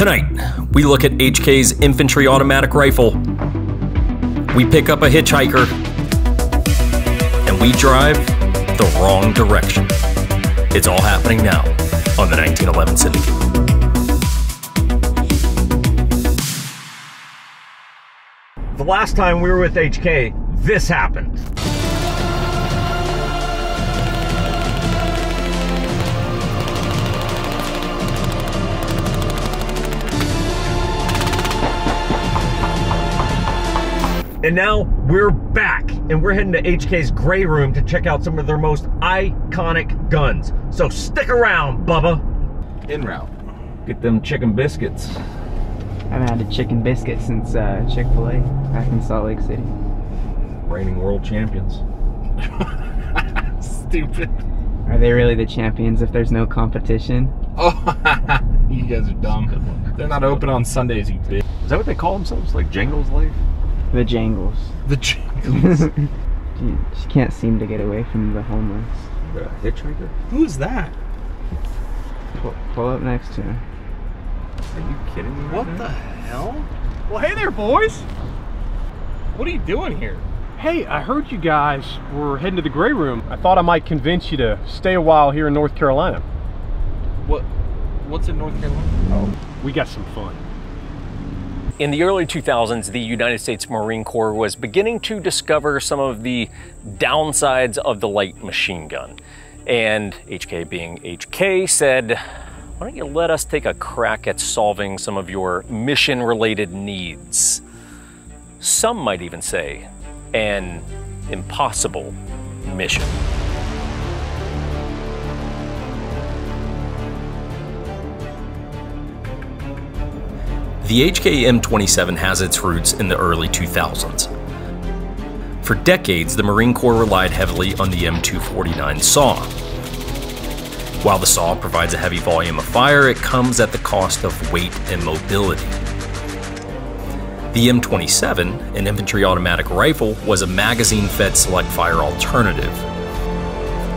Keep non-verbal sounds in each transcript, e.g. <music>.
Tonight, we look at HK's infantry automatic rifle. We pick up a hitchhiker. And we drive the wrong direction. It's all happening now on the 1911 Syndicate. The last time we were with HK, this happened. And now we're back and we're heading to HK's Gray Room to check out some of their most iconic guns. So stick around, Bubba. En route. Get them chicken biscuits. I haven't had a chicken biscuit since uh, Chick fil A back in Salt Lake City. Reigning world champions. <laughs> Stupid. Are they really the champions if there's no competition? Oh, <laughs> you guys are dumb. They're not open on Sundays, you bitch. Is that what they call themselves? Like Jangles Life? The Jangles. The jingles. You <laughs> just can't seem to get away from the homeless. The hitchhiker? Who is that? Pull, pull up next to him. Are you kidding me? What the hell? Well, hey there, boys. What are you doing here? Hey, I heard you guys were heading to the gray room. I thought I might convince you to stay a while here in North Carolina. What? What's in North Carolina? Oh, we got some fun. In the early 2000s, the United States Marine Corps was beginning to discover some of the downsides of the light machine gun. And HK being HK said, why don't you let us take a crack at solving some of your mission related needs? Some might even say an impossible mission. The HK M27 has its roots in the early 2000s. For decades, the Marine Corps relied heavily on the M249 SAW. While the SAW provides a heavy volume of fire, it comes at the cost of weight and mobility. The M27, an infantry automatic rifle, was a magazine fed select fire alternative.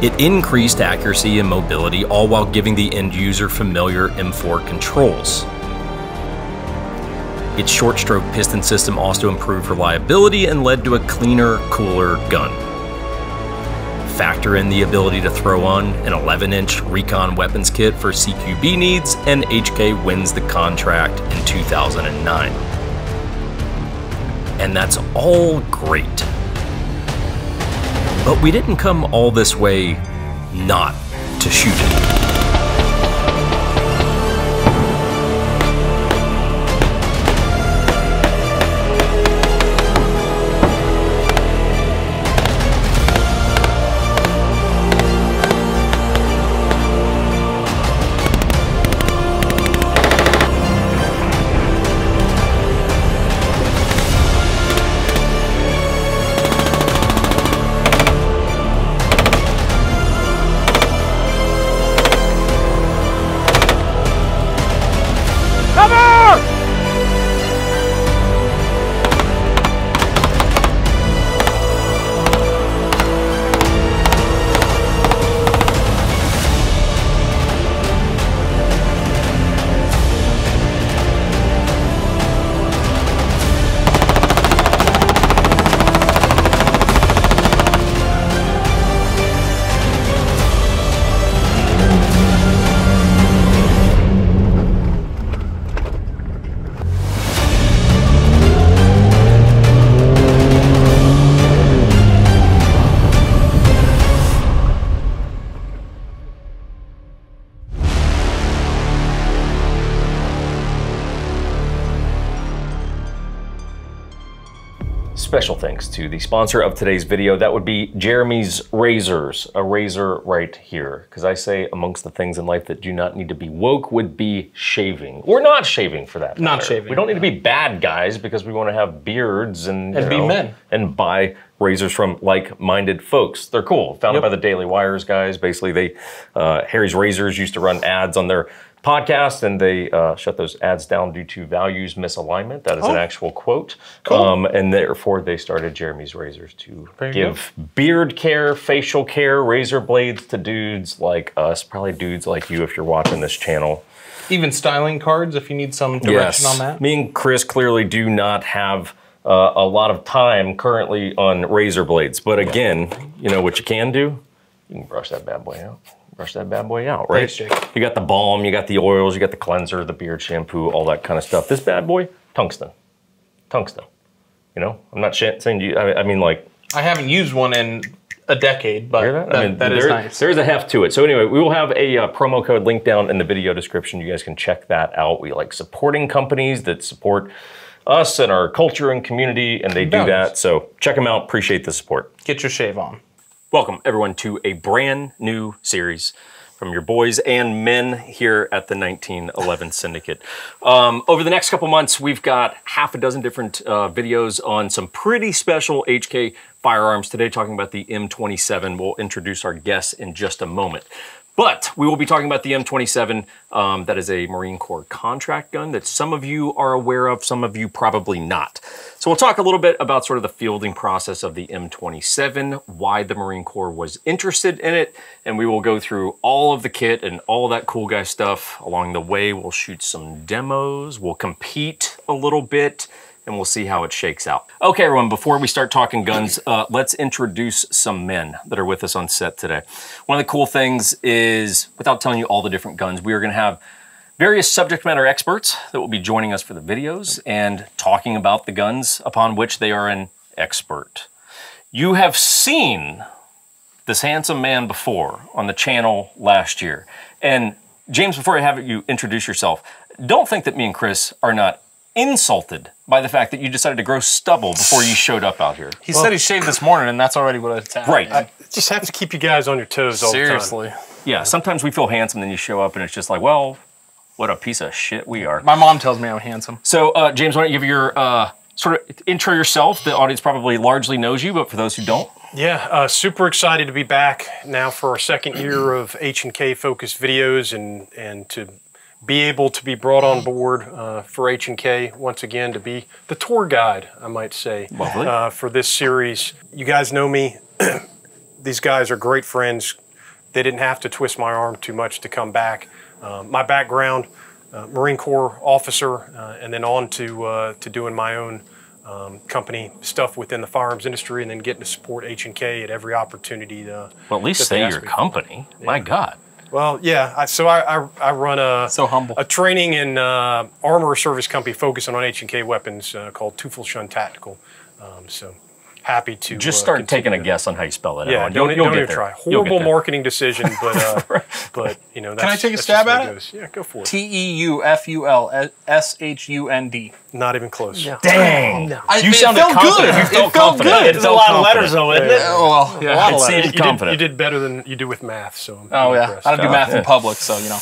It increased accuracy and mobility, all while giving the end user familiar M4 controls. Its short stroke piston system also improved reliability and led to a cleaner, cooler gun. Factor in the ability to throw on an 11 inch recon weapons kit for CQB needs, and HK wins the contract in 2009. And that's all great. But we didn't come all this way not to shoot it. Special thanks to the sponsor of today's video. That would be Jeremy's Razors, a razor right here. Because I say amongst the things in life that do not need to be woke would be shaving. Or not shaving for that Not matter. shaving, We don't need to be bad guys because we want to have beards and, And you be know, men. And buy razors from like-minded folks. They're cool. Founded Yep. by the Daily Wires guys. Basically, they uh, Harry's Razors used to run ads on their podcast, and they uh, shut those ads down due to values misalignment. That is an Oh. actual quote. Cool. Um, and therefore, they started Jeremy's Razors to Very give beard care, facial care, razor blades to dudes like us, probably dudes like you if you're watching this channel. even styling cards if you need some direction on that. Me and Chris clearly do not have uh, a lot of time currently on razor blades. But again, you know what you can do? You can brush that bad boy out. Brush that bad boy out, right? Thanks. You got the balm, you got the oils, you got the cleanser, the beard shampoo, all that kind of stuff. This bad boy, tungsten. Tungsten. You know, I'm not sh- saying you, I, I mean, like, I haven't used one in a decade, but that? that, I mean, that is there- nice. There's a heft to it. So anyway, we will have a uh, promo code linked down in the video description. You guys can check that out. We like supporting companies that support us and our culture and community, and they do that. So check them out. Appreciate the support. Get your shave on. Welcome everyone to a brand new series from your boys and men here at the 1911 <laughs> Syndicate. Um, over the next couple months, we've got half a dozen different uh, videos on some pretty special HK firearms. Today, talking about the M27. We'll introduce our guests in just a moment. But we will be talking about the M27. Um, that is a Marine Corps contract gun that some of you are aware of, some of you probably not. So we'll talk a little bit about sort of the fielding process of the M27, why the Marine Corps was interested in it, and we will go through all of the kit and all that cool guy stuff. Along the way, we'll shoot some demos, we'll compete a little bit, and we'll see how it shakes out. Okay, everyone, before we start talking guns, uh, let's introduce some men that are with us on set today. One of the cool things is, without telling you all the different guns, we are gonna have various subject matter experts that will be joining us for the videos and talking about the guns upon which they are an expert. You have seen this handsome man before on the channel last year. And James, before I have you introduce yourself, don't think that me and Chris are not insulted by the fact that you decided to grow stubble before you showed up out here. He said he shaved this morning, and that's already what it's at. Right. Just have to keep you guys on your toes all the time. Seriously. Yeah, sometimes we feel handsome, then you show up and it's just like, well, what a piece of shit we are. My mom tells me I'm handsome. So, uh, James, why don't you give your uh, sort of intro yourself? The audience probably largely knows you, but for those who don't, Yeah, uh, super excited to be back now for our second year of H and K focused videos, and and to be able to be brought on board uh, for H and K once again to be the tour guide, I might say, uh, for this series. You guys know me; <clears throat> these guys are great friends. They didn't have to twist my arm too much to come back. Uh, my background, uh, Marine Corps officer, uh, and then on to uh, to doing my own um, company stuff within the firearms industry, and then getting to support H and K at every opportunity. To, well, at least that say your me for. company. My God. Well, yeah. I, so I, I, I run a So humble. a training and uh, armor service company focusing on H and K weapons uh, called Teufelshund Tactical. Um, so happy to Just uh, start continue taking a to- guess on how you spell it. Yeah, everyone. don't, You'll- you'll don't get even there. try. Horrible marketing decision, <laughs> but uh, but you know. That's, I take a stab at it? goes. Yeah, go for it. T E U F U L S H U N D. Not even close. Dang. I- You it sounded felt confident. good. You It felt felt confident. good. It It's a lot of letters, though, isn't it? well, yeah. It You, seemed you did, confident. you did better than you do with math. So I'm Oh yeah, impressed. I don't do math in public, so you know.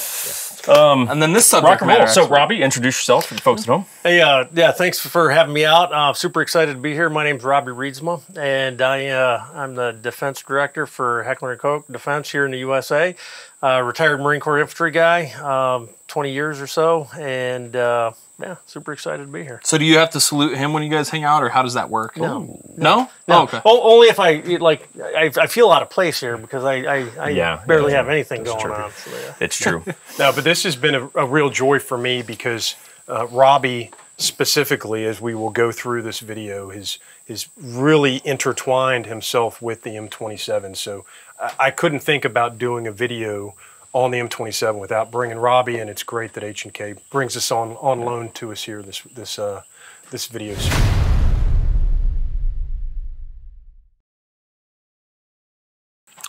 Um, And then this subject rock and roll. matter. So, expert. Robbie, introduce yourself for the folks at home. Hey, uh, yeah, thanks for having me out. Uh, super excited to be here. My name's Robbie Reedsma, and I, uh, I'm the defense director for Heckler & Koch Defense here in the USA. Uh, retired Marine Corps infantry guy, um, 20 years or so, and uh, yeah, super excited to be here. So do you have to salute him when you guys hang out, or how does that work? No. No. No, Oh, okay. o- only if I like. I, I feel out of place here because I, I, I Yeah, barely yeah, have anything going true. on. So, yeah. It's true. <laughs> No, but this has been a, a real joy for me because uh, Robbie specifically, as we will go through this video, has has really intertwined himself with the M27. So I, I couldn't think about doing a video on the M27 without bringing Robbie, and it's great that H and K brings us on on loan to us here this this uh, this video. series.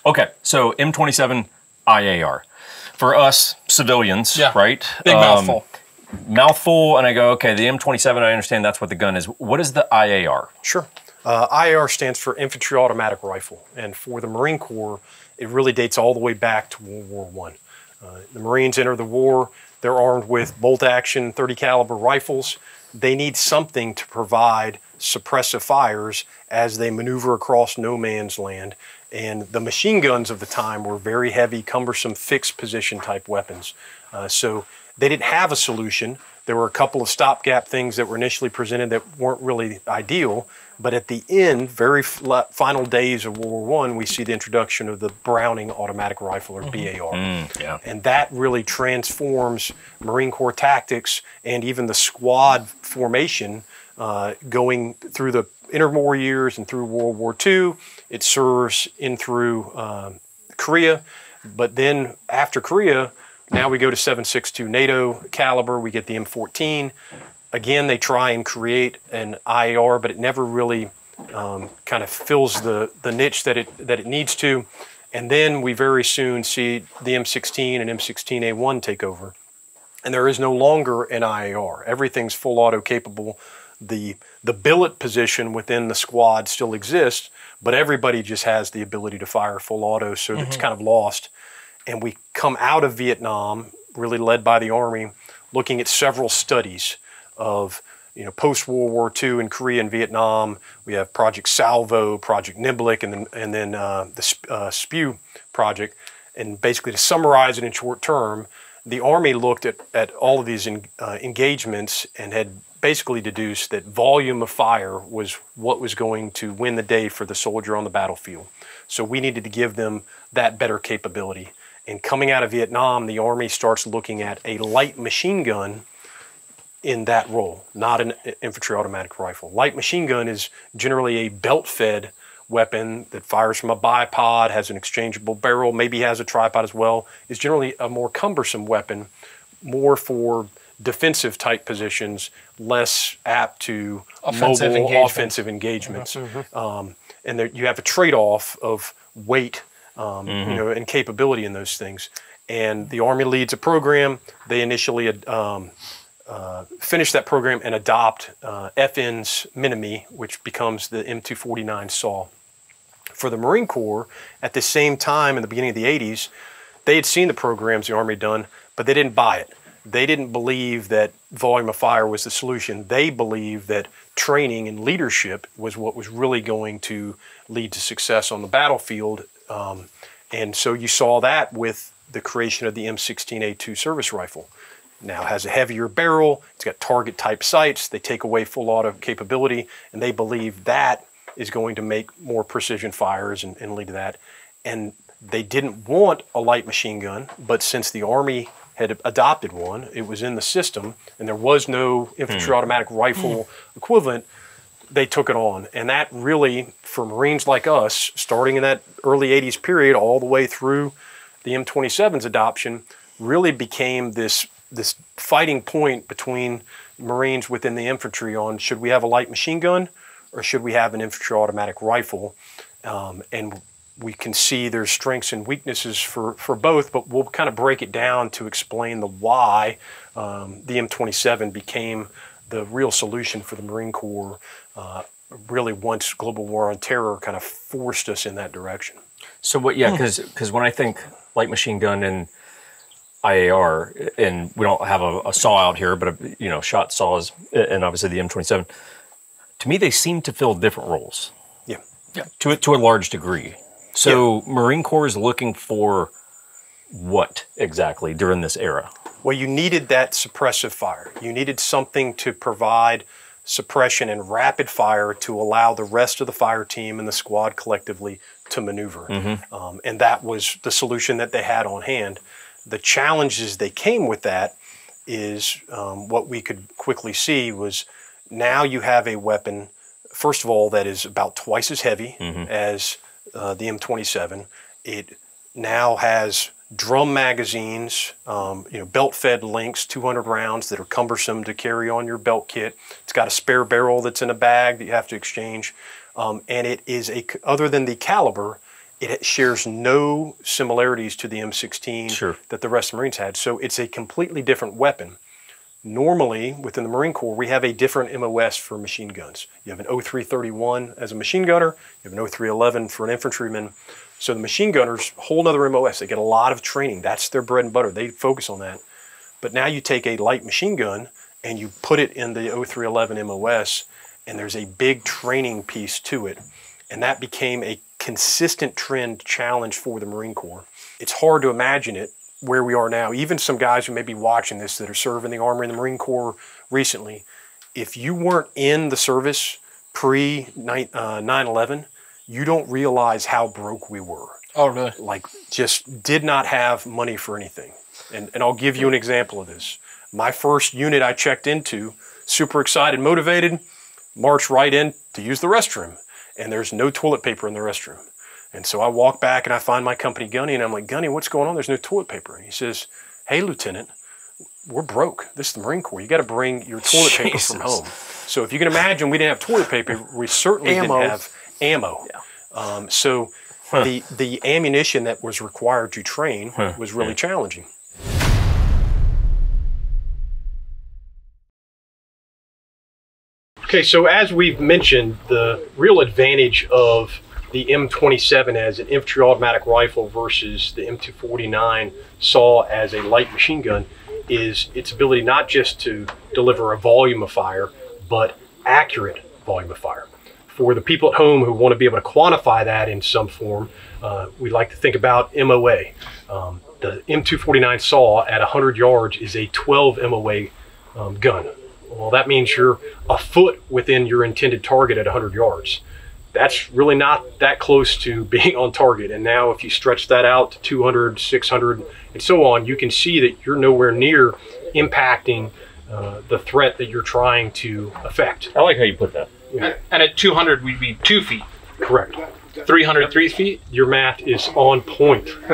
Okay, so M27 IAR. For us civilians, Yeah. right? Big Um, mouthful. Mouthful, and I go, okay, the M27, I understand that's what the gun is. What is the IAR? Sure. Uh, IAR stands for Infantry Automatic Rifle, and for the Marine Corps, it really dates all the way back to World War One. Uh, the Marines enter the war; they're armed with bolt-action 30 caliber rifles. They need something to provide suppressive fires as they maneuver across no man's land. And the machine guns of the time were very heavy, cumbersome, fixed position type weapons. Uh, so they didn't have a solution. There were a couple of stopgap things that were initially presented that weren't really ideal, but at the end, very final days of World War One, we see the introduction of the Browning automatic rifle or BAR, yeah. and that really transforms Marine Corps tactics and even the squad formation uh, going through the interwar years and through World War II. It serves in through um, Korea, but then after Korea, now we go to 7.62 NATO caliber. We get the M14. Again, they try and create an IAR, but it never really um, kind of fills the, the niche that it that it needs to. And then we very soon see the M16 and M16A1 take over, and there is no longer an IAR. Everything's full auto capable. The the billet position within the squad still exists, but everybody just has the ability to fire full auto, so it's kind of lost and we come out of Vietnam, really led by the Army, looking at several studies of you know post World War II in Korea and Vietnam. We have Project Salvo, Project Niblick, and then and then uh, the uh, SPIW project. And basically, to summarize it in short term, the Army looked at, at all of these uh, engagements and had basically deduced that volume of fire was what was going to win the day for the soldier on the battlefield. So we needed to give them that better capability. And coming out of Vietnam, the Army starts looking at a light machine gun in that role, not an infantry automatic rifle. Light machine gun is generally a belt fed weapon that fires from a bipod, has an exchangeable barrel, maybe has a tripod as well, is generally a more cumbersome weapon, more for defensive type positions, less apt to Offensive mobile engagement. offensive engagements. Um, and there, you have a trade off of weight um, you know, and capability in those things. And the Army leads a program. They initially um, uh, finish that program and adopt uh, FN's Minimi, which becomes the M249 SAW. For the Marine Corps, at the same time in the beginning of the 80s, they had seen the programs the Army had done, but they didn't buy it. They didn't believe that volume of fire was the solution. They believed that training and leadership was what was really going to lead to success on the battlefield. Um, and so you saw that with the creation of the M16A2 service rifle. Now has a heavier barrel, it's got target type sights, they take away full auto capability, and they believe that is going to make more precision fires and, and lead to that. And they didn't want a light machine gun, but since the Army had adopted one, it was in the system, and there was no infantry hmm. automatic rifle hmm. equivalent, they took it on. And that really, for Marines like us, starting in that early 80s period all the way through the M27's adoption, really became this, this fighting point between Marines within the infantry on should we have a light machine gun or should we have an infantry automatic rifle? Um, and we can see there's strengths and weaknesses for, for both, but we'll kind of break it down to explain the why um, the M27 became the real solution for the Marine Corps. Uh, really, once global war on terror kind of forced us in that direction. So what? Yeah, because when I think light machine gun and IAR, and we don't have a, a saw out here, but a, you know, shot saws, and obviously the M27. To me, they seem to fill different roles Yeah. yeah. to a, to a large degree. So Marine Corps is looking for what exactly during this era? Well, you needed that suppressive fire. You needed something to provide suppression and rapid fire to allow the rest of the fire team and the squad collectively to maneuver. Um, and that was the solution that they had on hand. The challenges they came with that is um, what we could quickly see was now you have a weapon, first of all, that is about twice as heavy as uh, the M27. It now has drum magazines, um, you know, belt-fed links, 200 rounds that are cumbersome to carry on your belt kit. It's got a spare barrel that's in a bag that you have to exchange, um, and it is a other than the caliber, it shares no similarities to the M16 Sure. that the rest of the Marines had. So it's a completely different weapon. Normally, within the Marine Corps, we have a different MOS for machine guns. You have an 0331 as a machine gunner, you have an 0311 for an infantryman. So the machine gunners, whole nother MOS. They get a lot of training. That's their bread and butter. They focus on that. But now you take a light machine gun and you put it in the 0311 MOS, and there's a big training piece to it. And that became a consistent trend challenge for the Marine Corps. It's hard to imagine it where we are now, even some guys who may be watching this that are serving the Army and the Marine Corps recently, if you weren't in the service pre uh, 9 11, you don't realize how broke we were. Oh, really? Like, just did not have money for anything. And, and I'll give you an example of this. My first unit I checked into, super excited, motivated, marched right in to use the restroom. And there's no toilet paper in the restroom. And so I walk back and I find my company Gunny and I'm like, Gunny, what's going on? There's no toilet paper. And he says, Hey, Lieutenant, we're broke. This is the Marine Corps. You got to bring your toilet paper from home. So if you can imagine, we didn't have toilet paper. We certainly Ammo. didn't have ammo. Um, so the the ammunition that was required to train was really challenging. Okay, so as we've mentioned, the real advantage of the M27 as an infantry automatic rifle versus the M249 SAW as a light machine gun is its ability not just to deliver a volume of fire, but accurate volume of fire. For the people at home who want to be able to quantify that in some form, uh, we like to think about MOA. Um, the M249 SAW at 100 yards is a 12 MOA um, gun. Well, that means you're a foot within your intended target at 100 yards. That's really not that close to <laughs> being on target. And now, if you stretch that out to 200, 600, and so on, you can see that you're nowhere near impacting uh, the threat that you're trying to affect. I like how you put that. And at 200, we'd be two feet. Correct. 300, three feet. Your math is on point. <laughs>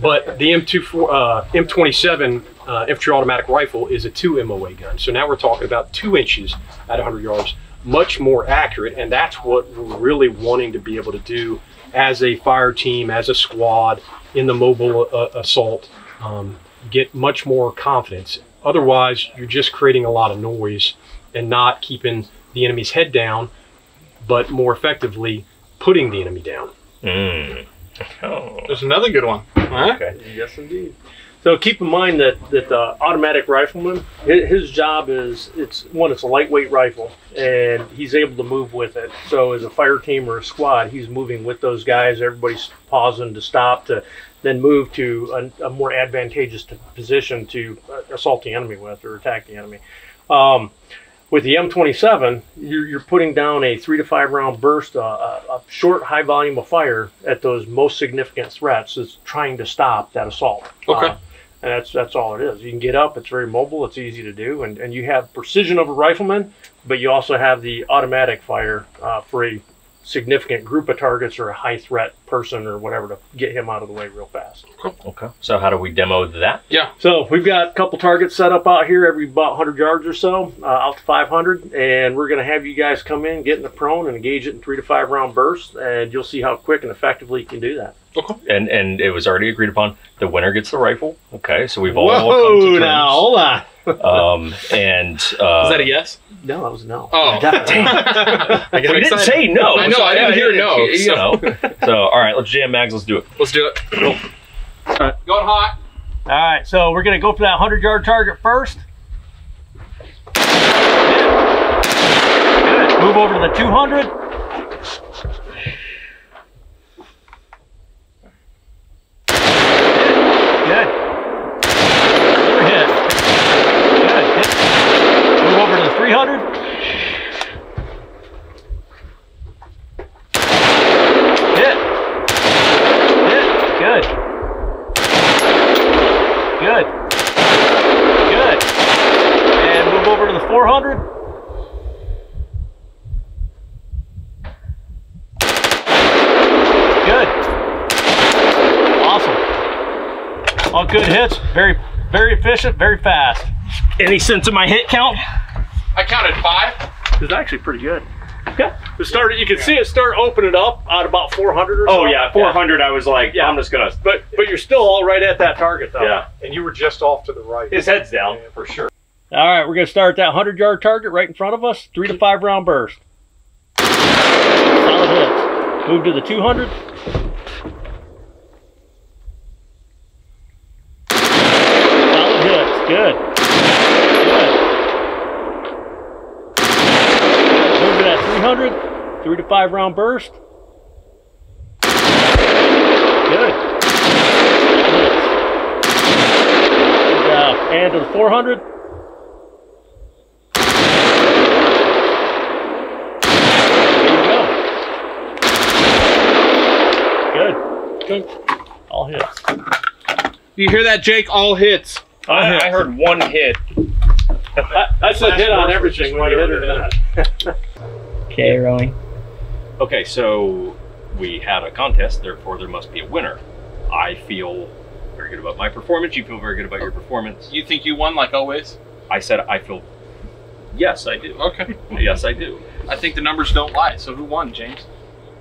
but the M24, uh, M27 uh, infantry automatic rifle is a 2 MOA gun. So now we're talking about two inches at 100 yards, much more accurate. And that's what we're really wanting to be able to do as a fire team, as a squad in the mobile uh, assault, um, get much more confidence. Otherwise, you're just creating a lot of noise and not keeping the enemy's head down, but more effectively putting the enemy down. Mm. Oh. There's another good one. Huh? Yes, indeed. So keep in mind that that the automatic rifleman, hi- his job is it's one, it's a lightweight rifle, and he's able to move with it. So as a fire team or a squad, he's moving with those guys. Everybody's pausing to stop to then move to a, a more advantageous position to uh, assault the enemy with or attack the enemy. Um, with the M27, you're, you're putting down a three to five round burst, uh, a, a short, high volume of fire at those most significant threats. Is trying to stop that assault. Okay. Uh, and that's that's all it is. You can get up. It's very mobile. It's easy to do, and, and you have precision of a rifleman, but you also have the automatic fire uh, for a significant group of targets or a high threat person or whatever to get him out of the way real fast. Okay. So how do we demo that? Yeah. So we've got a couple targets set up out here every about 100 yards or so, uh, out to 500, and we're going to have you guys come in, get in the prone, and engage it in three to five round bursts, and you'll see how quick and effectively you can do that. Okay. And and it was already agreed upon. The winner gets the rifle. Okay. So we've all come to terms. hold on. Um, and uh, Is that a yes? No, that was a no. Oh. God damn. <laughs> I got we didn't say no. I know, So I didn't hear no, you so- know. <laughs> so all right, let's jam mags. Let's do it. Let's do it. Going hot. All right, so we're going to go for that 100 yard target first. Good. Move over to the 200. Good. Another hit. Good. Hit. Move over to the 300. Hit. Hit. Good. Good. Good. And move over to the 400. Good. Awesome. All good hits. Very, very efficient, very fast. Any sense of my hit count? I counted five. It's actually pretty good. Okay. It started. You can see it start opening up at about 400 or so. Oh yeah, 400. I was like, Yeah. I'm just gonna. But but you're still all right at that target though. Yeah. And you were just off to the right. His head's down for sure. All right, we're going to start that 100 yard target right in front of us. Three to five round burst. Solid hits. Move to the 200. Solid hits. Good. Good. 300, three to five round burst. Good. Good job. And to the 400. There you go. Good. Good. All hits. You hear that, Jake? All hits. All I, hits. I heard one hit. I said hit on everything when you hit it. <laughs> Okay, rolling. Okay, so we had a contest, therefore there must be a winner. I feel very good about my performance. You feel very good about your oh. performance. You think you won like always? I said I feel. Yes, I do. Okay. Yes, I do. I think the numbers don't lie. So who won, James?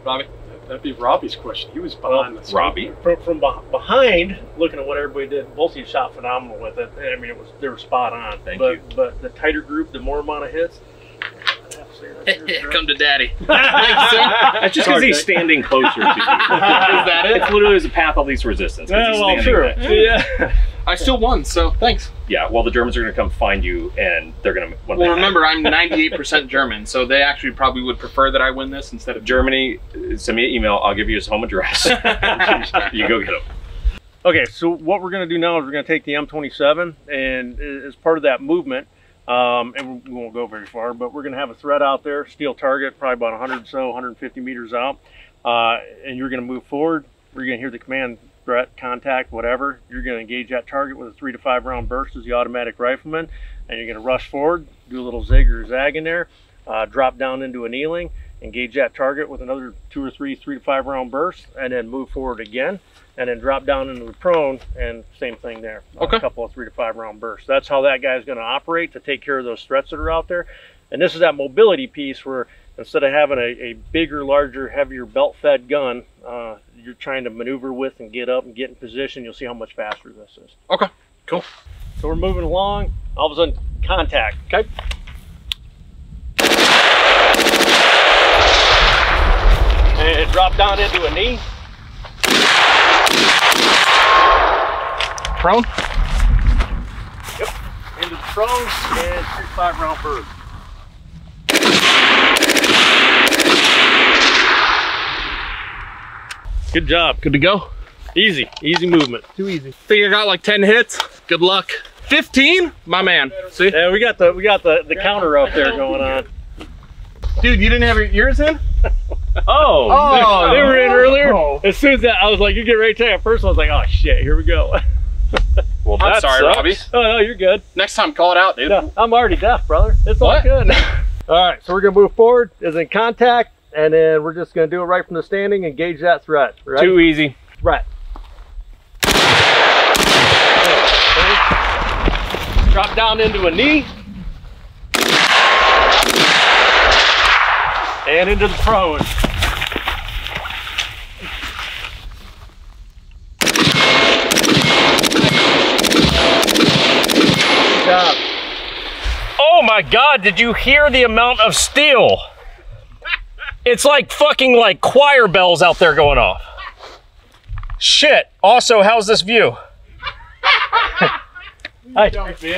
Robbie? That'd be Robbie's question. He was behind the Robbie. From, from behind, looking at what everybody did, both of you shot phenomenal with it. I mean, it was they were spot on. Thank but, you. But the tighter group, the more amount of hits. I'd have to say that's yours, bro. <laughs> Come to daddy. <laughs> That's just because he's standing closer to you. <laughs> Is that it? It's literally the path of least resistance. Yeah, well, standing true. there. Yeah. I still won, so thanks. Yeah, well, the Germans are going to come find you, and they're going to. Well, remember, I'm 98% German, so they actually probably would prefer that I win this instead of Germany, uh, send me an email. I'll give you his home address. you go get him. Okay, so what we're going to do now is we're going to take the M27, and as part of that movement, um, and we won't go very far, but we're going to have a thread out there, steel target, probably about 100 or so, 150 meters out, uh, and you're going to move forward. We're going to hear the command, threat, contact, whatever. You're going to engage that target with a three to five round burst as the automatic rifleman, and you're going to rush forward, do a little zig or zag in there, uh, drop down into a kneeling, engage that target with another two or three three to five round bursts, and then move forward again and then drop down into the prone and same thing there. Okay. A couple of three to five round bursts. That's how that guy's going to operate to take care of those threats that are out there. And this is that mobility piece where instead of having a, a bigger, larger, heavier belt fed gun, uh, you're trying to maneuver with and get up and get in position. You'll see how much faster this is. Okay, cool. So we're moving along. All of a sudden, contact. Okay. And drop down into a knee. Prone? Yep. Into the prone and three five round bird. Good job. Good to go. Easy. Easy movement. Too easy. Think I got like 10 hits. Good luck. 15? My man. See? Yeah, we got the we got the, the counter up there going on. Dude, you didn't have your ears in? <laughs> Oh, Oh, they, they were in earlier. no. As soon as that, I was like, "You get ready to take it." First, I was like, "Oh shit, here we go." <laughs> Well, I'm that sorry, sucks. Robbie. oh no, you're good. Next time, call it out, dude. No, I'm already deaf, brother. It's all good. <laughs> all right, so we're gonna move forward. Is in contact, and then we're just gonna do it right from the standing. Engage that threat. Right. Too easy. Threat. Drop down into a knee. And into the prone. Job. Oh my god, did you hear the amount of steel? It's like fucking like choir bells out there going off. Shit. Also, how's this view? <laughs> I,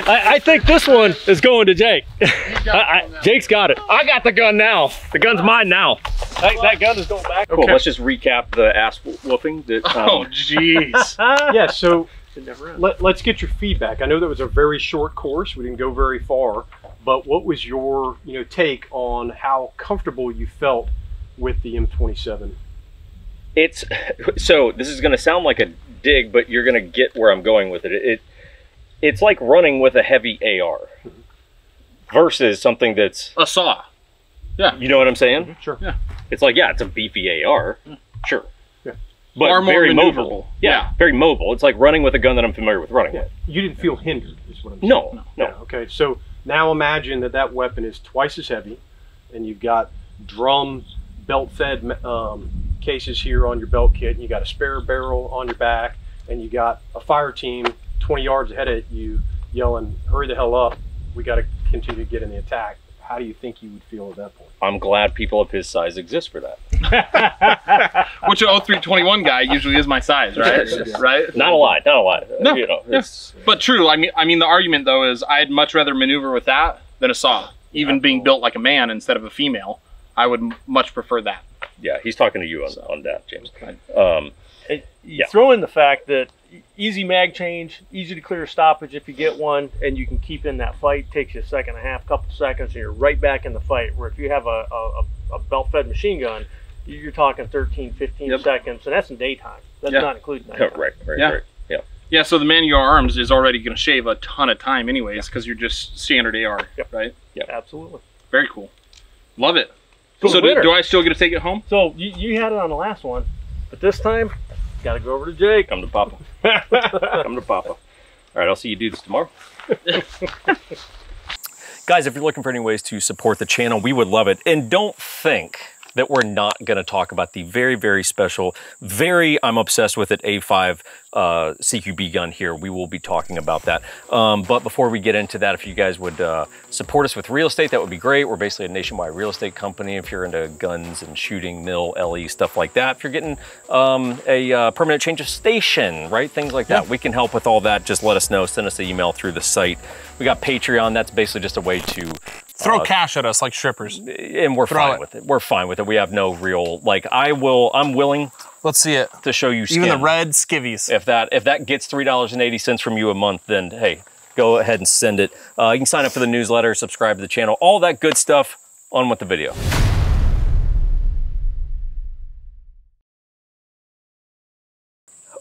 I, I think this one is going to Jake. <laughs> I, I, Jake's got it. I got the gun now. The gun's mine now. That, that gun is going back. Cool. Let's just recap the ass whooping. That, um, Oh, jeez. <laughs> Yeah, so It never ends. let, let's get your feedback. I know that was a very short course. We didn't go very far, but what was your you know take on how comfortable you felt with the M27? it's <laughs> so this is going to sound like a dig, but you're going to get where I'm going with it. It it's like running with a heavy AR mm-hmm. versus something that's A saw. Yeah. You know what I'm saying? Mm-hmm. Sure. Yeah. It's like yeah, it's a beefy AR, mm. sure. Yeah. But Far more very maneuverable. mobile. Yeah, Yeah. very mobile. It's like running with a gun that I'm familiar with running Yeah. with. You didn't feel hindered, is what I'm saying. No, no. Yeah, okay, so now imagine that that weapon is twice as heavy, and you've got drum belt-fed um, cases here on your belt kit, and you got a spare barrel on your back, and you got a fire team 20 yards ahead of you yelling, "Hurry the hell up! We got to continue to get in the attack." How do you think you would feel at that point? I'm glad people of his size exist for that. <laughs> Which an 0321 guy usually is my size, right? Yeah. right? Not a lot, not a lot. No, you know, yeah. it's, But true. I mean, I mean, the argument though is I'd much rather maneuver with that than a saw. Even being built like a man instead of a female, I would m- much prefer that. yeah, he's talking to you on, on that, James. Um, You Yeah. throw in the fact that easy mag change, easy to clear stoppage if you get one, and you can keep in that fight. Takes you a second and a half, couple seconds, and you're right back in the fight. Where if you have a, a, a belt-fed machine gun, you're talking 13, 15 Yep. seconds, and that's in daytime. That's Yeah. not including nighttime. right, right, Yeah. right. Yeah. Yeah, so the manual arms is already going to shave a ton of time, anyways, because you're just standard AR, Yep. right? Yeah. Absolutely. Very cool. Love it. So So, do, do I still get to take it home? So you, you had it on the last one, but this time, got to go over to Jake. Come to Papa. <laughs> Come to Papa. All right, I'll see you dudes tomorrow. <laughs> Guys, if you're looking for any ways to support the channel, we would love it. And don't think that we're not going to talk about the very, very special, very, I'm obsessed with it, A5 uh, CQB gun here. We will be talking about that. Um, but before we get into that, if you guys would uh, support us with real estate, that would be great. We're basically a nationwide real estate company. If you're into guns and shooting, mill, LE, stuff like that. If you're getting um, a uh, permanent change of station, right? Things like that. We can help with all that. Just let us know. Send us an email through the site. We got Patreon. That's basically just a way to Throw cash at us like strippers. and we're Throw fine it. with it. We're fine with it. We have no real like. I will. I'm willing Let's see it. to show you. Skin. Even the red skivvies. If that if that gets three dollars and eighty cents from you a month, then hey, go ahead and send it. Uh, you can sign up for the newsletter, subscribe to the channel, all that good stuff. On with the video.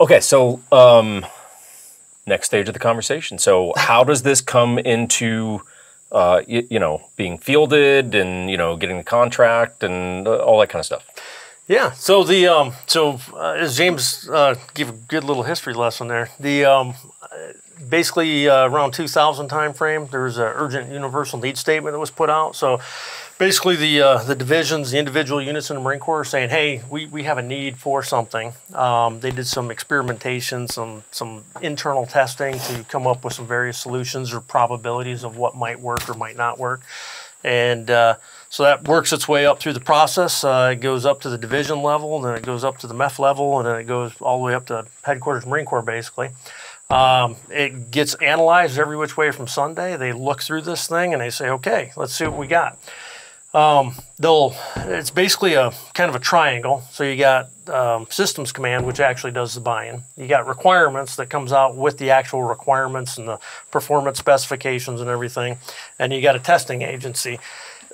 Okay, so um, next stage of the conversation. So, how does this come into, uh, you, you know, being fielded and you know getting the contract and uh, all that kind of stuff? Yeah. So the um, so uh, as James uh, gave a good little history lesson there. The um, basically uh, around 2000 time frame, there was an urgent universal need statement that was put out. So basically, the uh, the divisions, the individual units in the Marine Corps, are saying, "Hey, we, we have a need for something." Um, they did some experimentation, some some internal testing to come up with some various solutions or probabilities of what might work or might not work, and uh, so that works its way up through the process. Uh, it goes up to the division level, then it goes up to the MEF level, and then it goes all the way up to headquarters Marine Corps, basically. Um, it gets analyzed every which way from Sunday. They look through this thing and they say, okay, let's see what we got. Um, they'll, it's basically a kind of a triangle. So you got um, systems command, which actually does the buy-in. You got requirements that comes out with the actual requirements and the performance specifications and everything. And you got a testing agency.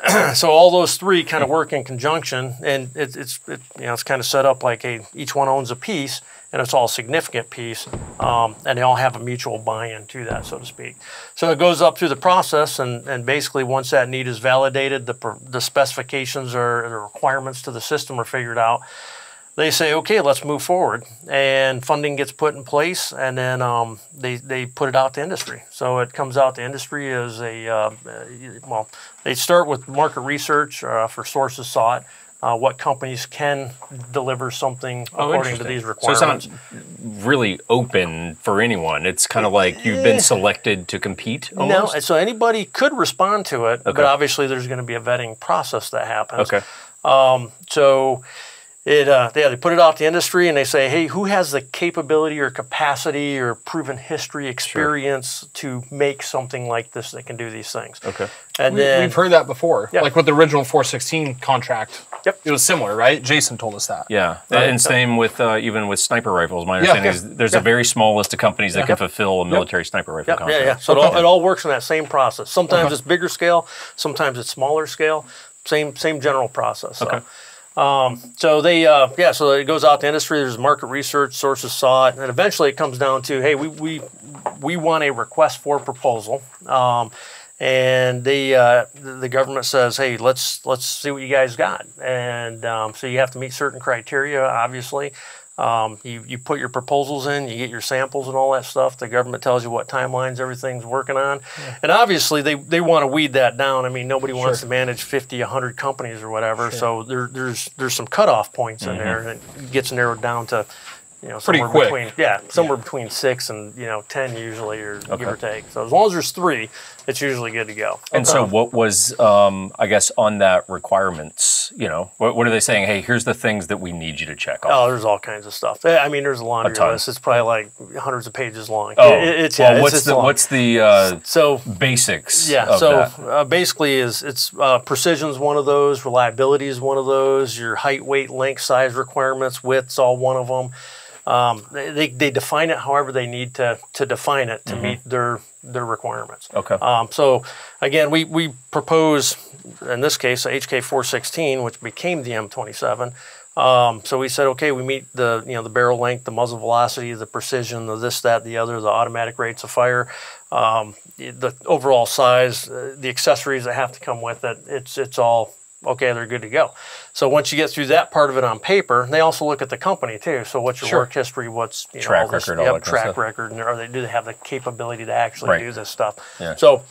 <clears throat> so all those three kind of work in conjunction, and it, it's it, you know it's kind of set up like a each one owns a piece, and it's all a significant piece, um, and they all have a mutual buy-in to that, so to speak. So it goes up through the process, and, and basically once that need is validated, the the specifications or the requirements to the system are figured out. They say, okay, let's move forward, and funding gets put in place, and then um, they they put it out to industry. So it comes out to industry as a uh, well, they start with market research uh, for sources sought. Uh, what companies can deliver something according to these requirements. So it's not really open for anyone. It's kind of like you've been selected to compete. No, Almost? and so anybody could respond to it, Okay. but obviously there's going to be a vetting process that happens. Okay. Um, so it uh, yeah, they put it out to industry and they say, hey, who has the capability or capacity or proven history experience to make something like this that can do these things? Okay. And We, then we've heard that before. Yeah. Like with the original 416 contract. Yep. It was similar, right? Jason told us that. Yeah, and same with uh, even with sniper rifles. My understanding yeah, is there's a very small list of companies that can fulfill a military sniper rifle Yep, contract. yeah, yeah. So it, all, it all works in that same process. Sometimes it's bigger scale, sometimes it's smaller scale. Same same general process. So. Okay. Um, so they, uh, yeah, so it goes out to industry. There's market research, sources sought, and eventually it comes down to, hey, we we we want a request for proposal, um, and the uh, the the government says, hey, let's let's see what you guys got, and um, so you have to meet certain criteria, obviously. Um, you, you put your proposals in, you get your samples and all that stuff. The government tells you what timelines everything's working on. And obviously, they, they want to weed that down. I mean, nobody wants to manage 50, 100 companies or whatever. So there, there's there's some cutoff points in there, and it gets narrowed down to, you know, Pretty somewhere quick. between yeah, somewhere between six and you know ten usually, or give or take. So as long as there's three, it's usually good to go. And so, what was, um, I guess, on that requirements? You know, what, what are they saying? Hey, here's the things that we need you to check off. Oh, there's all kinds of stuff. Eh, I mean, there's a laundry ton. list. It's probably like hundreds of pages long. Oh, It- it's well, yeah, it's- what's it's the long. what's the uh, so basics? Yeah. of So that? uh, basically, is it's uh, precision is one of those, reliability is one of those. Your height, weight, length, size requirements, width's all one of them. Um, they, they, define it however they need to to define it to meet their their requirements. Okay. Um, so again, we we propose in this case HK 416, which became the M27. Um, so we said, okay, we meet the you know the barrel length, the muzzle velocity, the precision, the this, that, the other, the automatic rates of fire, um, the overall size, uh, the accessories that have to come with it. It's it's all okay. They're good to go. So once you get through that part of it on paper, they also look at the company too. So what's your Sure. work history? What's you know, Track all this, record, all yep, kind of track record, and are they do they have the capability to actually Right. do this stuff? Yeah. So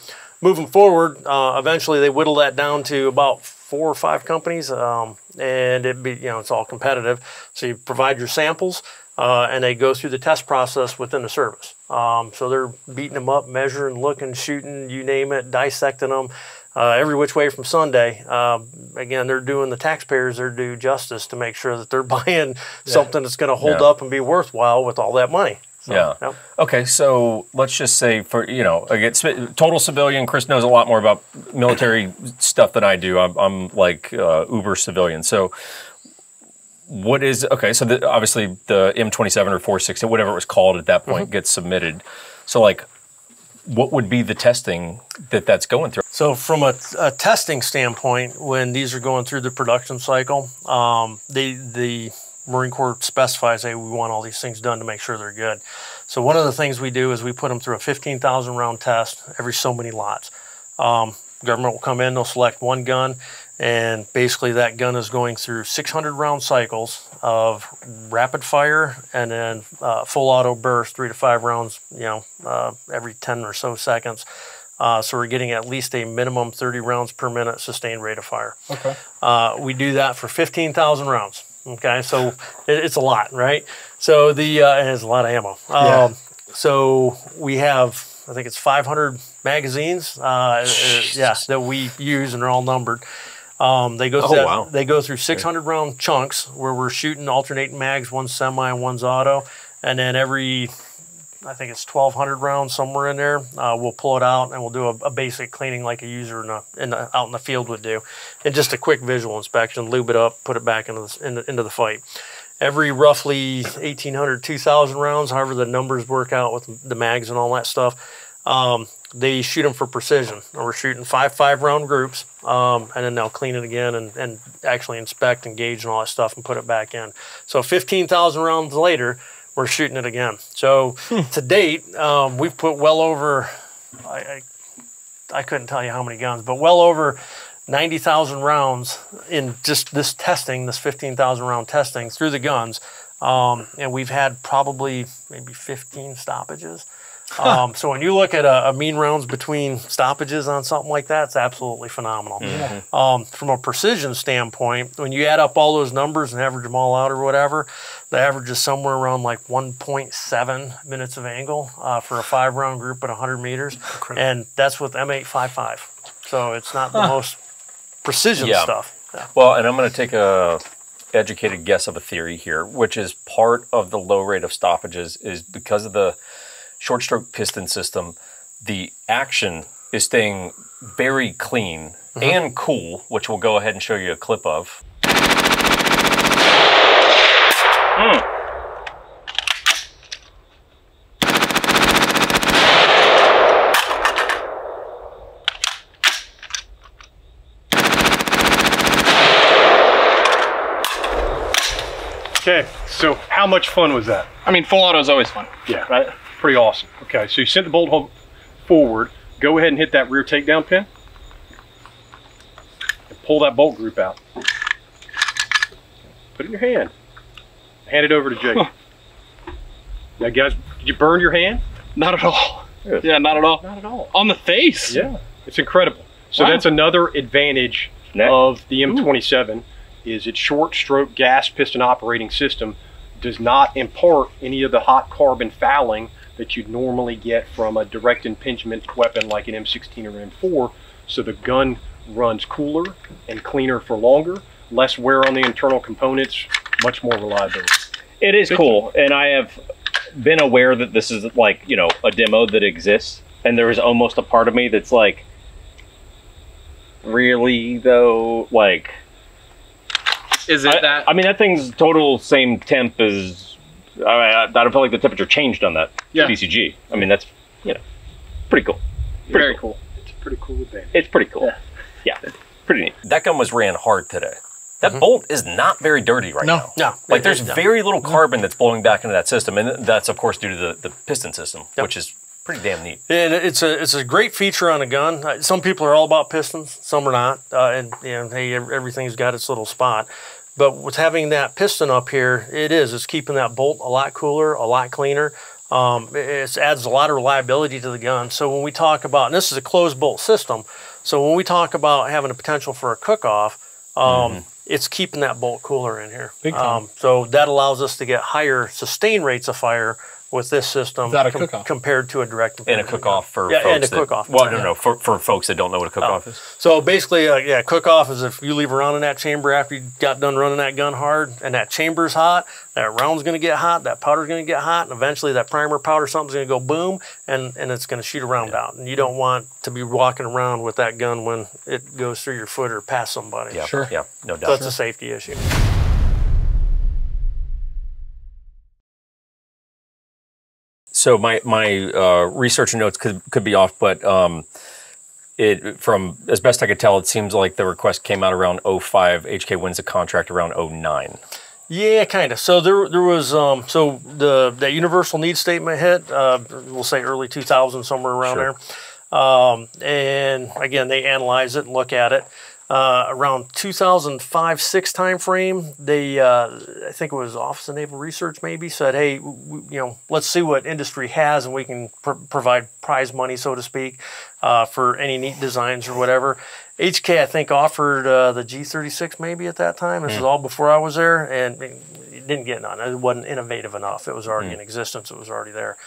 moving forward, uh, eventually they whittle that down to about four or five companies, um, and it be you know it's all competitive. So you provide your samples, uh, and they go through the test process within the service. Um, so they're beating them up, measuring, looking, shooting, you name it, dissecting them. Uh, every which way from Sunday. Uh, again, they're doing the taxpayers their due justice to make sure that they're <laughs> buying something that's going to hold Yeah. up and be worthwhile with all that money. So, Yeah. yep. Okay, so let's just say for you know, again, total civilian. Chris knows a lot more about military <coughs> stuff than I do. I'm, I'm like uh, uber civilian. So, what is okay? So the, obviously the M27 or 416, whatever it was called at that point, gets submitted. So like, what would be the testing that that's going through? So, from a, a testing standpoint, when these are going through the production cycle, um, the the Marine Corps specifies, hey, we want all these things done to make sure they're good. So, one of the things we do is we put them through a 15,000 round test every so many lots. Um, government will come in, they'll select one gun, and basically that gun is going through 600 round cycles of rapid fire and then uh, full auto burst, three to five rounds, you know, uh, every 10 or so seconds. Uh, so we're getting at least a minimum 30 rounds per minute sustained rate of fire. Okay. Uh, we do that for 15,000 rounds. Okay, so it, it's a lot, right? So the uh, and it's a lot of ammo. Um, so we have, I think it's 500 magazines. Uh, uh, yeah, that we use, and they're all numbered. Um, they go through Oh, that- wow. they go through 600 round chunks where we're shooting alternating mags, one semi, one's auto, and then every I think it's 1,200 rounds somewhere in there. Uh, we'll pull it out and we'll do a, a basic cleaning like a user in, a, in the, out in the field would do, and just a quick visual inspection, lube it up, put it back into the, into, into the fight. Every roughly 1,800, 2,000 rounds, however the numbers work out with the mags and all that stuff, um, they shoot them for precision. And we're shooting five five round groups, um, and then they'll clean it again and, and actually inspect and gauge and all that stuff and put it back in. So 15,000 rounds later, we're shooting it again. So to date, um, we've put well over, I, I, I couldn't tell you how many guns, but well over 90,000 rounds in just this testing, this 15,000 round testing through the guns. Um, and we've had probably maybe 15 stoppages. Um, so when you look at a, a mean rounds between stoppages on something like that, it's absolutely phenomenal. Um, from a precision standpoint, when you add up all those numbers and average them all out or whatever, the average is somewhere around like 1.7 minutes of angle uh, for a five round group at 100 meters, and that's with M855. So it's not the most precision Yeah. stuff. Yeah. Well, and I'm going to take a educated guess of a theory here, which is part of the low rate of stoppages is because of the short stroke piston system. The action is staying very clean mm-hmm. and cool, which we'll go ahead and show you a clip of. Hmm. Okay, so how much fun was that? I mean, full auto is always fun. Yeah, right. Pretty awesome. Okay, so you sent the bolt hole forward. Go ahead and hit that rear takedown pin. And pull that bolt group out. Put it in your hand. Hand it over to Jake. now, guys, did you burn your hand? Not at all. Yeah, not at all. Not at all. On the face. Yeah, it's incredible. So Wow. that's another advantage Next. of the M27 is its short stroke gas piston operating system does not impart any of the hot carbon fouling that you'd normally get from a direct impingement weapon like an M16 or M4. So the gun runs cooler and cleaner for longer, less wear on the internal components, much more reliability. It is cool, and I have been aware that this is like you know a demo that exists, and there is almost a part of me that's like, really though, like Is it I, that? I mean that thing's total same temp as I, I, I don't feel like the temperature changed on that Yeah. BCG. I mean, that's you know pretty cool. Very cool. Pretty cool with that. It's pretty cool. Yeah, pretty neat. That gun was ran hard today. That bolt is not very dirty right No, now. no. Like there's very little carbon that's blowing back into that system, and that's of course due to the, the piston system, which is pretty damn neat. And it's a it's a great feature on a gun. Uh, Some people are all about pistons, some are not, uh, and you know, hey, everything's got its little spot. But with having that piston up here, it is. It's keeping that bolt a lot cooler, a lot cleaner. Um, it adds a lot of reliability to the gun. So when we talk about, and this is a closed bolt system, so when we talk about having a potential for a cook-off, um, it's keeping that bolt cooler in here. Um, so that allows us to get higher sustain rates of fire with this system Without a cook-off. compared to a direct And a cook off for yeah, folks and a that, cook off. Well, no, no, for, for folks that don't know what a cook off is. So basically, uh, yeah, cook off is if you leave a round in that chamber after you got done running that gun hard, and that chamber's hot, that round's going to get hot, that powder's going to get hot, and eventually that primer powder something's going to go boom, and and it's going to shoot a round out. And you don't want to be walking around with that gun when it goes through your foot or past somebody. Yeah, Sure. yeah, no So doubt. that's a safety issue. So my my uh, research notes could could be off, but um, it from as best I could tell, it seems like the request came out around 05. HK wins the contract around 09. Yeah, kind of. So there, there was um, so the that universal needs statement hit. Uh, we'll say early 2000, somewhere around Sure. there. Um, and again, they analyze it and look at it. Uh, around 2005 six time frame, they uh, I think it was Office of Naval Research maybe said, hey, w- you know, let's see what industry has and we can pr- provide prize money, so to speak, uh, for any neat designs or whatever. HK I think offered uh, the G36 maybe at that time. This is all before I was there, and it didn't get none. It wasn't innovative enough. It was already in existence. It was already there.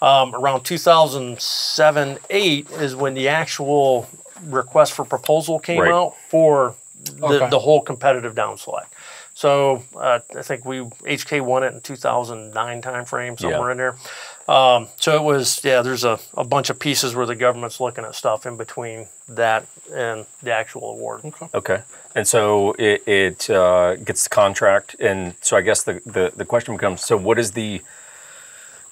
Um, around 2007 8 is when the actual request for proposal came Right. out for the, Okay. the whole competitive down select. So uh, I think we HK won it in 2009 timeframe, somewhere Yeah. in there. Um, so it was yeah. There's a, a bunch of pieces where the government's looking at stuff in between that and the actual award. Okay. And so it, it uh, gets the contract, and so I guess the, the the question becomes: so what is the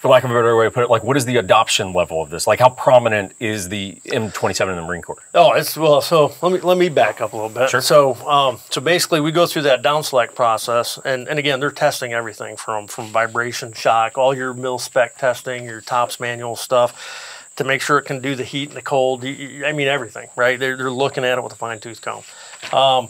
for lack of a better way to put it, like what is the adoption level of this? Like how prominent is the M27 in the Marine Corps? Oh, it's well. So let me let me back up a little bit. Sure. So um, so basically, we go through that down select process, and and again, they're testing everything from from vibration, shock, all your mil spec testing, your tops manual stuff, to make sure it can do the heat and the cold. I mean, everything, right? They're they're looking at it with a fine tooth comb. Um,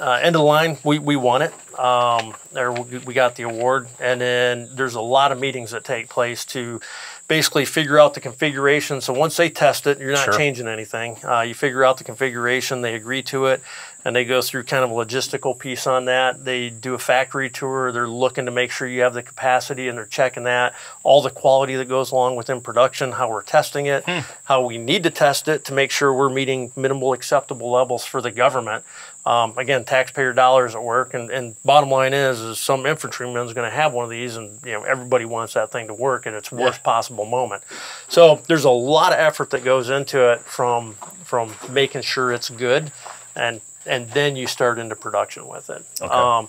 uh, end of the line, we, we won it. Um, there we, got the award, and then there's a lot of meetings that take place to basically figure out the configuration. So once they test it, you're not Sure. changing anything. Uh, you figure out the configuration, they agree to it, and they go through kind of a logistical piece on that. They do a factory tour. They're looking to make sure you have the capacity, and they're checking that. All the quality that goes along within production, how we're testing it, how we need to test it to make sure we're meeting minimal acceptable levels for the government. Um, again, taxpayer dollars at work, and, and bottom line is, is some infantryman is going to have one of these, and you know everybody wants that thing to work at its worst possible moment. So there's a lot of effort that goes into it from from making sure it's good, and and then you start into production with it. Um,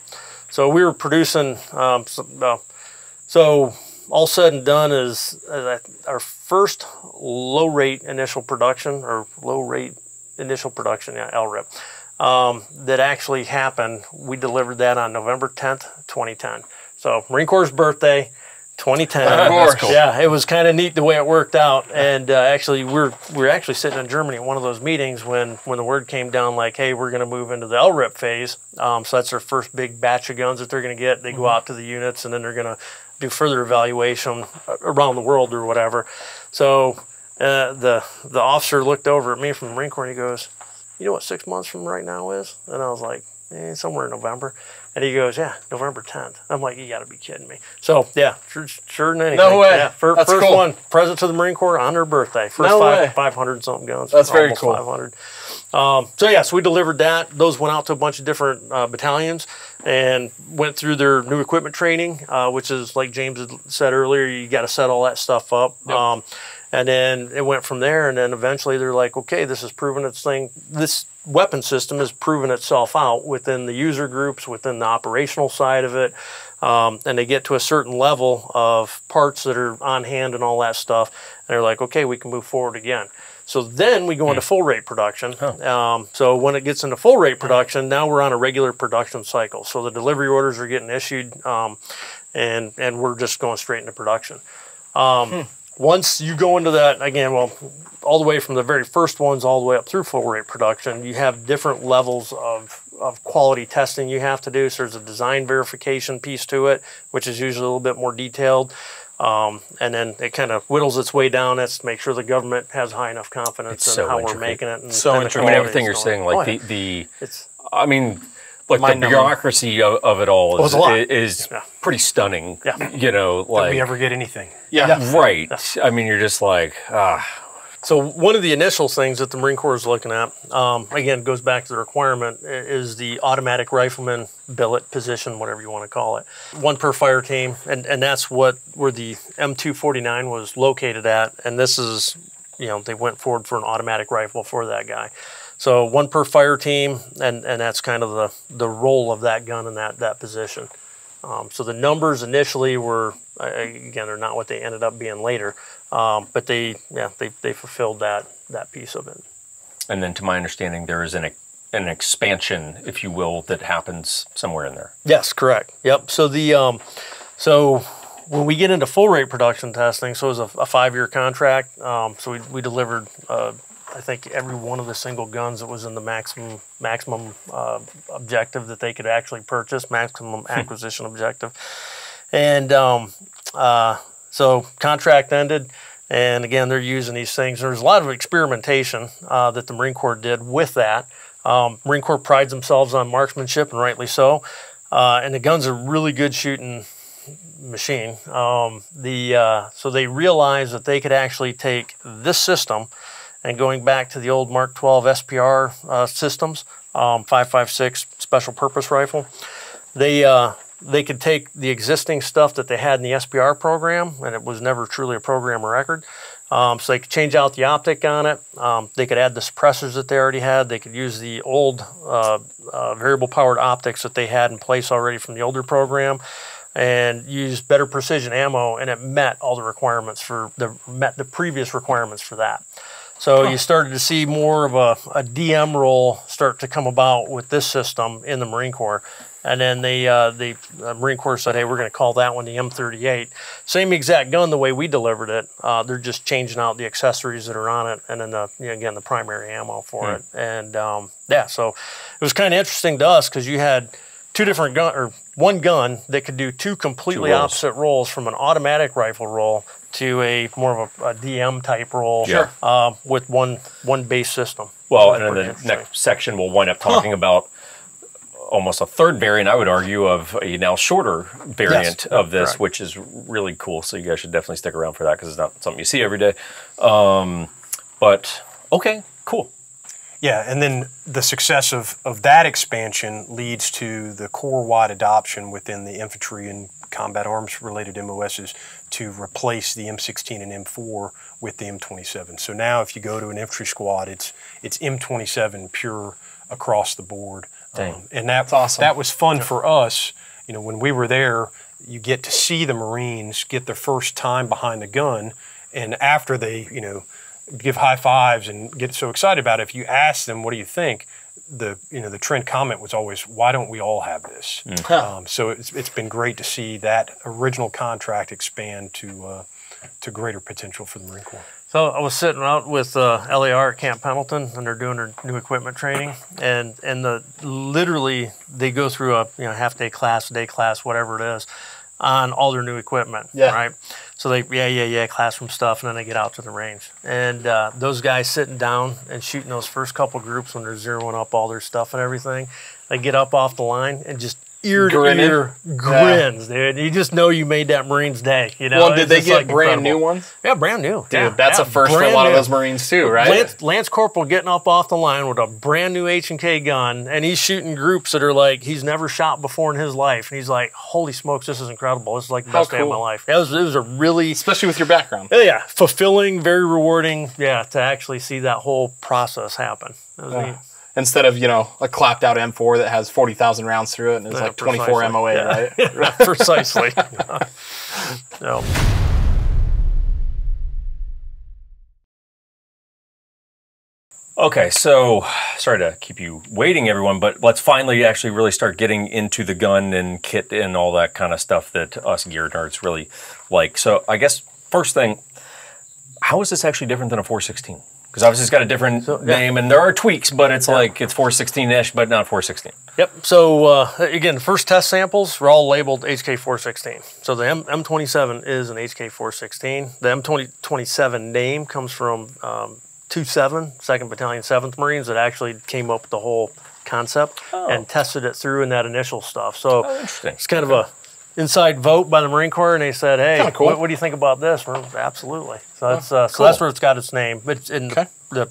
so we were producing, um, so, uh, so all said and done is uh, our first low rate initial production or low rate initial production, yeah, LRIP, um, that actually happened. We delivered that on November 10th, 2010. So Marine Corps' birthday, 2010. Of course. Cool. Yeah, it was kind of neat the way it worked out. And uh, actually, we're we're actually sitting in Germany at one of those meetings when when the word came down like, hey, we're going to move into the LRIP phase. Um, so that's their first big batch of guns that they're going to get. They go out to the units and then they're going to do further evaluation around the world or whatever. So uh, the the officer looked over at me from the Marine Corps and he goes, "You know what six months from right now is?" And I was like, eh, "Somewhere in November." And he goes, "Yeah, November 10th." I'm like, "You got to be kidding me!" So yeah, sure, sure than anything. No way. Yeah, fir- That's first cool. one, present to the Marine Corps on their birthday. First No way. five, 500 something guns. That's very cool. 500. Um, so yeah, so we delivered that. Those went out to a bunch of different uh, battalions and went through their new equipment training, uh, which is like James had said earlier. You got to set all that stuff up. Um, And then it went from there, and then eventually they're like, okay, this has proven its thing. This weapon system has proven itself out within the user groups, within the operational side of it. Um, and they get to a certain level of parts that are on hand and all that stuff. And they're like, okay, we can move forward again. So then we go into full rate production. Um, so when it gets into full rate production, now we're on a regular production cycle. So the delivery orders are getting issued, um, and and we're just going straight into production. Um, Once you go into that again, well, all the way from the very first ones all the way up through full rate production, you have different levels of of quality testing you have to do. So there's a design verification piece to it, which is usually a little bit more detailed. Um, and then it kind of whittles its way down. That's to make sure the government has high enough confidence It's in so how intricate. we're making it. And, So and the intricate. I mean, everything you're is saying, like Oh, yeah. the, the, it's I mean, like the bureaucracy of, of it all Well, is, it's a is Yeah. pretty stunning. Yeah. You know, Did like, we ever get anything? Yeah. right. I mean, you're just like, ah, So one of the initial things that the Marine Corps is looking at, um, again, goes back to the requirement, is the automatic rifleman billet position, whatever you want to call it. One per fire team, and, and that's what where the M249 was located at. And this is, you know, they went forward for an automatic rifle for that guy. So one per fire team, and, and that's kind of the, the role of that gun in that, that position. Um, so the numbers initially were, again, they're not what they ended up being later, um, but they, yeah, they, they fulfilled that that piece of it. and then to my understanding, there is an, an expansion, if you will, that happens somewhere in there. Yes, correct. Yep. So the, um, so when we get into full rate production testing, so it was a, a five year contract. Um, so we, we delivered, uh, I think every one of the single guns that was in the maximum maximum uh, objective that they could actually purchase, maximum acquisition objective, and um, uh, so contract ended. And again, they're using these things. There's a lot of experimentation uh, that the Marine Corps did with that. Um, Marine Corps prides themselves on marksmanship, and rightly so. Uh, and the gun's a really good shooting machine. Um, the uh, so they realized that they could actually take this system and going back to the old Mark 12 SPR uh, systems, um, 556 special purpose rifle, they uh, they could take the existing stuff that they had in the SPR program, and it was never truly a program of record. Um, so they could change out the optic on it. Um, they could add the suppressors that they already had. They could use the old uh, uh, variable powered optics that they had in place already from the older program, and use better precision ammo. And it met all the requirements for the met the previous requirements for that. So you started to see more of a, a DM role start to come about with this system in the Marine Corps. And then they, uh, the uh, Marine Corps said, hey, we're going to call that one the M38. Same exact gun the way we delivered it. Uh, they're just changing out the accessories that are on it and then, the, you know, again, the primary ammo for it. And um, yeah, so it was kind of interesting to us because you had two different gun or one gun that could do two completely roles. opposite roles from an automatic rifle roll to a more of a, a DM type role Sure. uh, with one one base system. Well, and in the next section, we'll wind up talking about almost a third variant, I would argue, of a now shorter variant of this, correct. which is really cool. So you guys should definitely stick around for that because it's not something you see every day. Um, but okay, cool. Yeah, and then the success of, of that expansion leads to the core wide adoption within the infantry and combat arms related MOSs to replace the M16 and M4 with the M27. So now if you go to an infantry squad, it's it's M27 pure across the board. Um, and that, awesome. that was fun for us. You know, when we were there, you get to see the Marines get their first time behind the gun, and after they, you know, give high fives and get so excited about it, if you ask them, "What do you think?" The you know the trend comment was always, "Why don't we all have this?" Um, so it's it's been great to see that original contract expand to uh, to greater potential for the Marine Corps. So I was sitting out with uh, LAR at Camp Pendleton, and they're doing their new equipment training, and and the literally they go through a you know half day class, day class, whatever it is, on all their new equipment. Yeah. Right. So they yeah yeah yeah classroom stuff, and then they get out to the range, and uh, those guys sitting down and shooting those first couple groups when they're zeroing up all their stuff and everything, they get up off the line and just ear to Grinning. ear grins, dude. You just know you made that Marine's day. You know. Well, did It's they just, get like, brand new ones? Yeah, brand new. Dude, yeah, that's yeah, a first for a brand lot of new. those Marines too, right? Lance, Lance Corporal getting up off the line with a brand new H and K gun, and he's shooting groups that are like he's never shot before in his life, and he's like, "Holy smokes, this is incredible! This is like the How best day of my cool. life." It was, it was a really, Especially with your background. yeah, yeah, fulfilling, very rewarding, yeah, to actually see that whole process happen. It was neat. Instead of, you know, a clapped out M4 that has 40,000 rounds through it and it's Yeah, like 24. MOA, Yeah. right? <laughs> Precisely. <laughs> so, Okay, so sorry to keep you waiting, everyone, but let's finally actually really start getting into the gun and kit and all that kind of stuff that us gear nerds really like. So, I guess first thing, how is this actually different than a 416? Because obviously it's got a different yeah. name and there are tweaks, but it's like it's 416-ish, but not 416. Yep. So uh, again, first test samples were all labeled HK416. So the M- M27 is an HK416. The M2027 name comes from um, 27, 2nd Battalion, 7th Marines that actually came up with the whole concept and tested it through in that initial stuff. So Oh, interesting. it's kind of a inside vote by the Marine Corps, and they said, "Hey, cool. what, what do you think about this?" Absolutely. So that's uh, so that's where it's got its name. But it's in Okay. the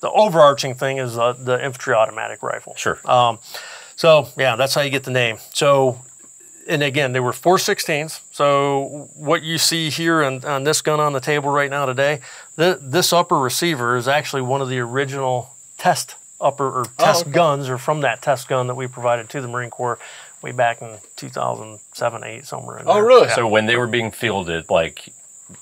the overarching thing is uh, the infantry automatic rifle. Sure. Um, so yeah, that's how you get the name. So, and again, they were 416s. So what you see here on, on this gun on the table right now today, th- this upper receiver is actually one of the original test upper or test okay. guns, or from that test gun that we provided to the Marine Corps way back in 2007, 8, somewhere in Oh, there. really? So when they were being fielded, like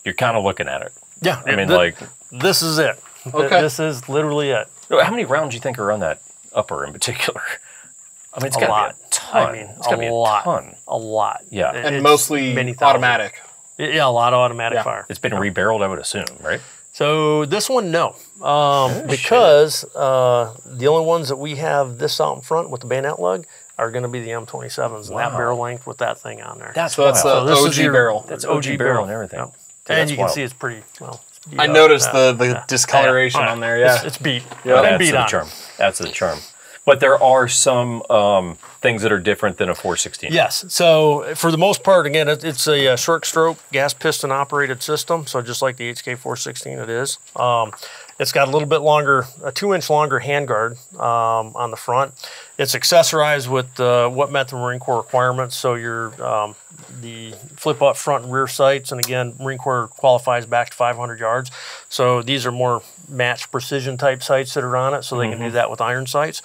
you're kind of looking at it. Yeah, I mean, th- like, this is it. Okay. This is literally it. how many rounds do you think are on that upper in particular? <laughs> I mean, it's A got to lot. be a ton. I mean, it's got to a be a lot. ton. A lot. Yeah. It- And it's mostly many thousand. automatic. Yeah, a lot of automatic Yeah. fire. It's been rebarreled, I would assume, right? So this one, no, um, because uh, the only ones that we have this out in front with the bayonet lug are going to be the M27s and that barrel length with that thing on there. That's So that's wild. the this is OG your- barrel. That's OG barrel and everything. Yep. Dude, and that's you can see it's pretty well. I up. noticed Yeah. the, the Yeah. discoloration Yeah. on there, yeah. It's, it's beat. Yeah. Been That's beat the on. charm. That's the charm. But there are some um, things that are different than a 416. Yes. So for the most part, again, it, it's a, uh short stroke gas piston operated system. So just like the HK 416, it is. Um, it's got a little bit longer, a two inch longer handguard um, on the front. It's accessorized with uh, what met the Marine Corps requirements. So your um, the flip up front and rear sights, and again, Marine Corps qualifies back to 500 yards. So these are more match precision type sights that are on it. So they can do that with iron sights.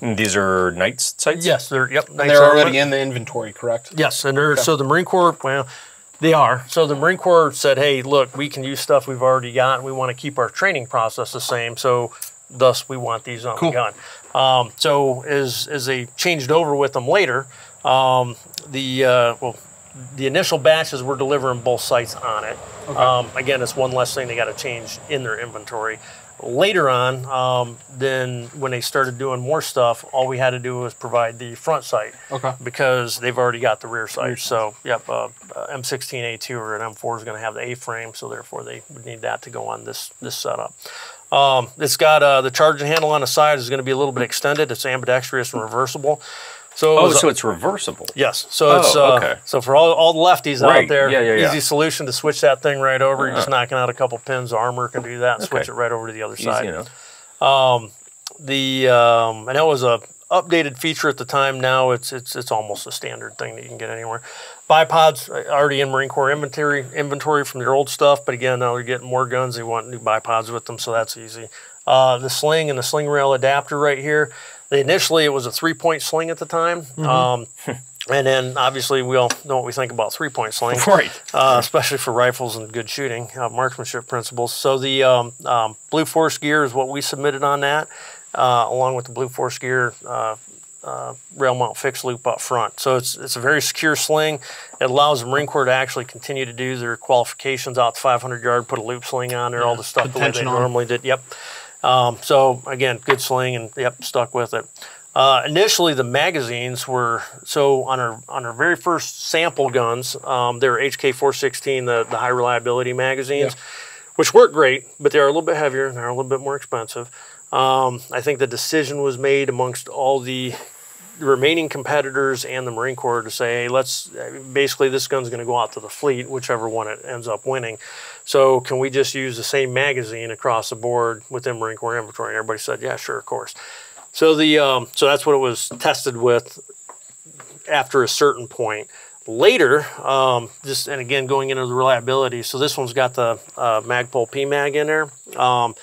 And these are Knights sights? Yes, they're yep. And they're armament. already in the inventory, correct? Yes, and they're, so the Marine Corps, well, they are. So the Marine Corps said, hey, look, we can use stuff we've already got, and we want to keep our training process the same. So thus, we want these on Cool. the gun. Um, so as as they changed over with them later, um, the uh, well, the initial batches were delivering both sites on it. Um, again, it's one less thing they got to change in their inventory. Later on, um, then when they started doing more stuff, all we had to do was provide the front sight Okay. because they've already got the rear sight. So, yep, uh, uh, M16A2 or an M4 is going to have the A-frame, so therefore they would need that to go on this this setup. Um, it's got uh, the charging handle on the side is going to be a little bit extended. It's ambidextrous and reversible. So, it Oh, was- so it's reversible. Yes. So it's Oh, uh, okay. so for all, all the lefties Right. out there, Yeah, yeah, yeah. easy solution to switch that thing right over. You're just knocking out a couple pins. Armor can do that and switch it right over to the other Easy, side. you know. The um, and that was a updated feature at the time. Now it's it's it's almost a standard thing that you can get anywhere. Bipods uh, already in Marine Corps inventory inventory from their old stuff, but again now they're getting more guns. They want new bipods with them, so that's easy. Uh, the sling and the sling rail adapter right here. Initially, it was a three point sling at the time. Um, <laughs> and then obviously we all know what we think about three point sling Right. uh, especially for rifles and good shooting, uh, marksmanship principles. So the um, um, Blue Force gear is what we submitted on that, uh, along with the Blue Force gear uh, uh, rail mount fixed loop up front. So it's it's a very secure sling. It allows the Marine Corps to actually continue to do their qualifications out to 500 yard, put a loop sling on there, all the stuff the way they normally did. Yep. Um, so again, good sling and yep, stuck with it. Uh, initially, the magazines were so on our on our very first sample guns. Um, they were HK416, the the high reliability magazines, which work great, but they are a little bit heavier and they're a little bit more expensive. Um, I think the decision was made amongst all the the remaining competitors and the Marine Corps to say, hey, let's basically this gun's going to go out to the fleet, whichever one it ends up winning. So can we just use the same magazine across the board within Marine Corps inventory? And everybody said, yeah, sure, of course. So the um, so that's what it was tested with after a certain point. Later, um, just and again going into the reliability. So this one's got the uh, Magpul PMag in there. Um,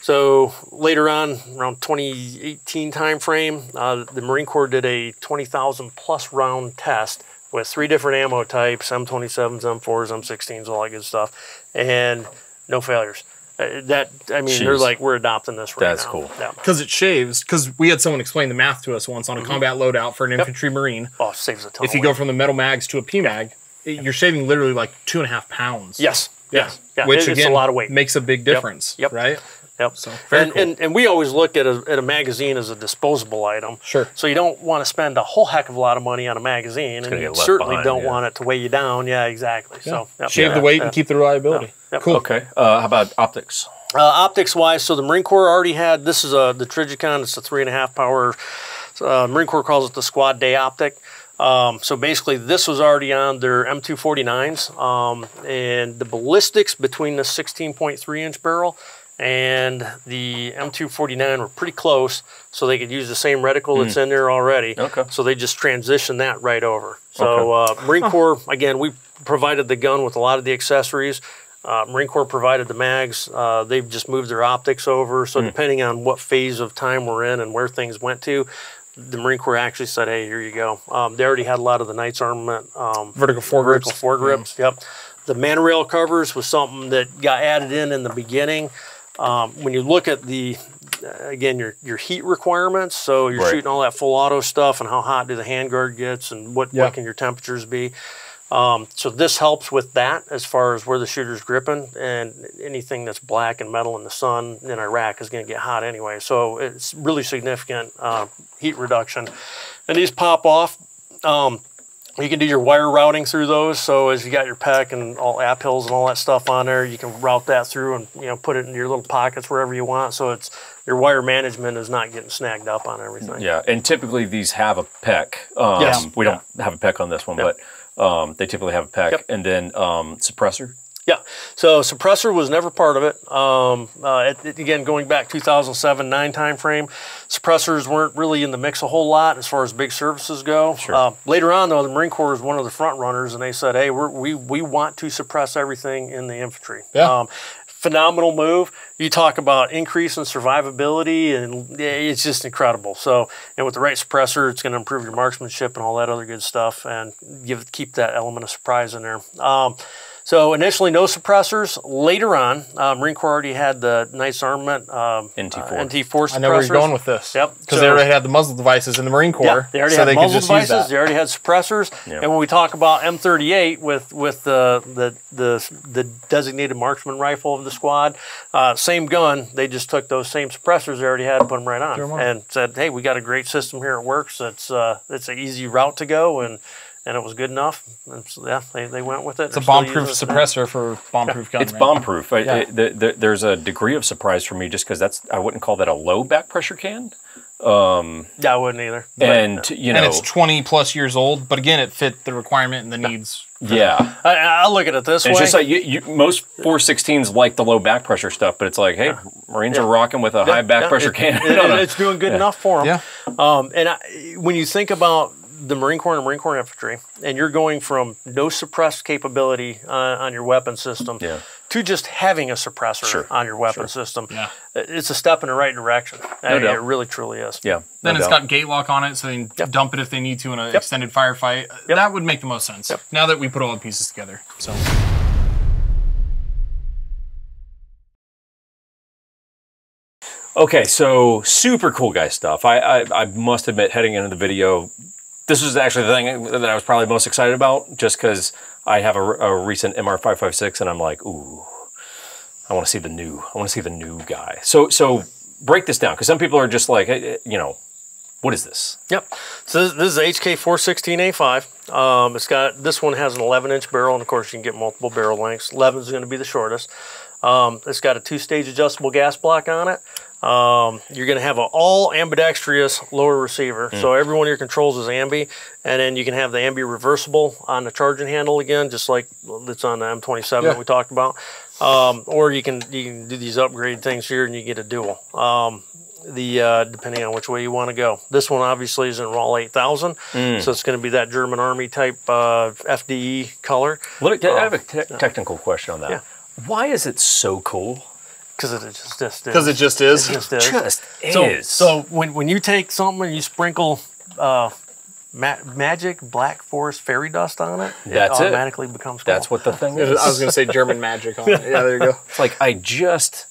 so later on, around 2018 timeframe, uh, the Marine Corps did a 20,000 plus round test with three different ammo types: M27s, M4s, M16s, all that good stuff, and no failures. Uh, that I mean, they're like, we're adopting this right That's now. cool. Yeah. Because it shaves. Because we had someone explain the math to us once on a Mm-hmm. combat loadout for an infantry marine. Oh, it saves a ton. If of you go from the metal mags to a PMag, it- you're saving literally like two and a half pounds. yes, Yeah. yes, yeah, Which it- again it's a lot of weight. makes a big difference. Yep. Right. Yep. So, very and, cool. and and we always look at a, at a magazine as a disposable item. Sure. So you don't want to spend a whole heck of a lot of money on a magazine, and you certainly behind, don't yeah. want it to weigh you down. Yeah, exactly. So yep. Shave the Yeah. weight and keep the reliability. Yep. Cool. Okay. Uh, how about optics? Uh, optics wise, so the Marine Corps already had this is a the Trijicon. It's a three and a half power. Uh, Marine Corps calls it the Squad Day optic. Um, so basically, this was already on their M249s, um, and the ballistics between the 16.3 inch barrel and the M249 were pretty close, so they could use the same reticle that's in there already. Okay. So they just transitioned that right over. So uh, Marine Corps, again, we provided the gun with a lot of the accessories. Uh, Marine Corps provided the mags. Uh, they've just moved their optics over. So depending on what phase of time we're in and where things went to, the Marine Corps actually said, "Hey, here you go." Um, they already had a lot of the Knights armament um, Vertical foregrips. vertical foregrips. Yep. The man rail covers was something that got added in in the beginning. Um, when you look at the uh, again your your heat requirements, so you're Right. shooting all that full auto stuff, and how hot do the handguard gets, and what what can your temperatures be. Um, so this helps with that as far as where the shooter's gripping, and anything that's black and metal in the sun in Iraq is going to get hot anyway. So it's really significant uh, heat reduction, and these pop off. Um, you can do your wire routing through those. So as you got your PEQ and all app hills and all that stuff on there, you can route that through and you know put it in your little pockets wherever you want. So it's your wire management is not getting snagged up on everything. Yeah, and typically these have a PEQ. Um, Yes. We don't have a PEQ on this one, Yep. but um, they typically have a PEQ. Yep. And then um, suppressor. Yeah. So suppressor was never part of it. Um, uh, it, it- again, going back 2007 nine timeframe, suppressors weren't really in the mix a whole lot as far as big services go. Sure. Uh, later on, though, the Marine Corps was one of the front runners, and they said, "Hey, we're, we we want to suppress everything in the infantry." Yeah. Um, phenomenal move. You talk about increase in survivability, and it's just incredible. So, and with the right suppressor, it's going to improve your marksmanship and all that other good stuff, and give keep that element of surprise in there. Um, so initially, no suppressors. Later on, uh, Marine Corps already had the Knight's Armament um, NT4. uh, NT4 suppressors. I know where you're going with this. Yep. Because So- they already had the muzzle devices in the Marine Corps. Yeah, they already so had they muzzle could just devices. use They already had suppressors. Yeah. And when we talk about M38 with with the the the, the designated marksman rifle of the squad, uh, same gun. They just took those same suppressors they already had and put them right on, on. and said, "Hey, we got a great system here. It works. It's uh, it's an easy route to go, and and it was good enough. And so, yeah, they, they went with it. It's a bomb-proof suppressor for bomb-proof gun. It's right? bomb-proof. I- Yeah. I- the- the- there's a degree of surprise for me just because that's I wouldn't call that a low back pressure can. Um, Yeah, I wouldn't either. and you know, And it's 20 plus years old, but again, it fit the requirement and the needs. yeah, I, I'll look at it this it's way. just like you, you, most 416s like the low back pressure stuff, but it's like, hey, Marines are rocking with a high back Yeah, pressure it- can. it- on <laughs> a- it's doing good enough for them. Yeah. Um, and I, when you think about the Marine Corps and Marine Corps infantry, and you're going from no suppressed capability uh, on your weapon system Yeah. to just having a suppressor Sure, on your weapon system, Yeah. it's a step in the right direction. I mean, doubt. It really, truly is. yeah. Then no it's doubt. got gate lock on it, so they can dump it if they need to in an Yep. extended firefight. That would make the most sense. Now that we put all the pieces together. So Okay, so super cool guy stuff. I, I I must admit, heading into the video, this was actually the thing that I was probably most excited about, just because I have a, a recent MR556, and I'm like, ooh, I want to see the new. I want to see the new guy. So so break this down, because some people are just like, eh, you know, what is this? Yep. So this, this is a HK 416A5. Um, it's got this one has an 11 inch barrel, and of course you can get multiple barrel lengths. 11 is going to be the shortest. Um, it's got a two stage adjustable gas block on it. Um, you're going to have an all ambidextrous lower receiver. So every one of your controls is ambi, and then you can have the ambi reversible on the charging handle again, just like it's on the M27 that we talked about. Um, or you can you can do these upgrade things here, and you get a dual. Um, the uh, depending on which way you want to go. This one obviously is in RAL 8000, so it's going to be that German Army type uh, FDE color Let it- I have a te- technical question on that. Yeah. Why is it so cool? Because it just just Because it just is. It just is. Just so, is. so when, when you take something and you sprinkle uh, ma- magic black forest fairy dust on it, That's it it. automatically becomes cool. That's what the thing is. <laughs> I was going to say German <laughs> magic on it. Yeah, there you go. It's like I just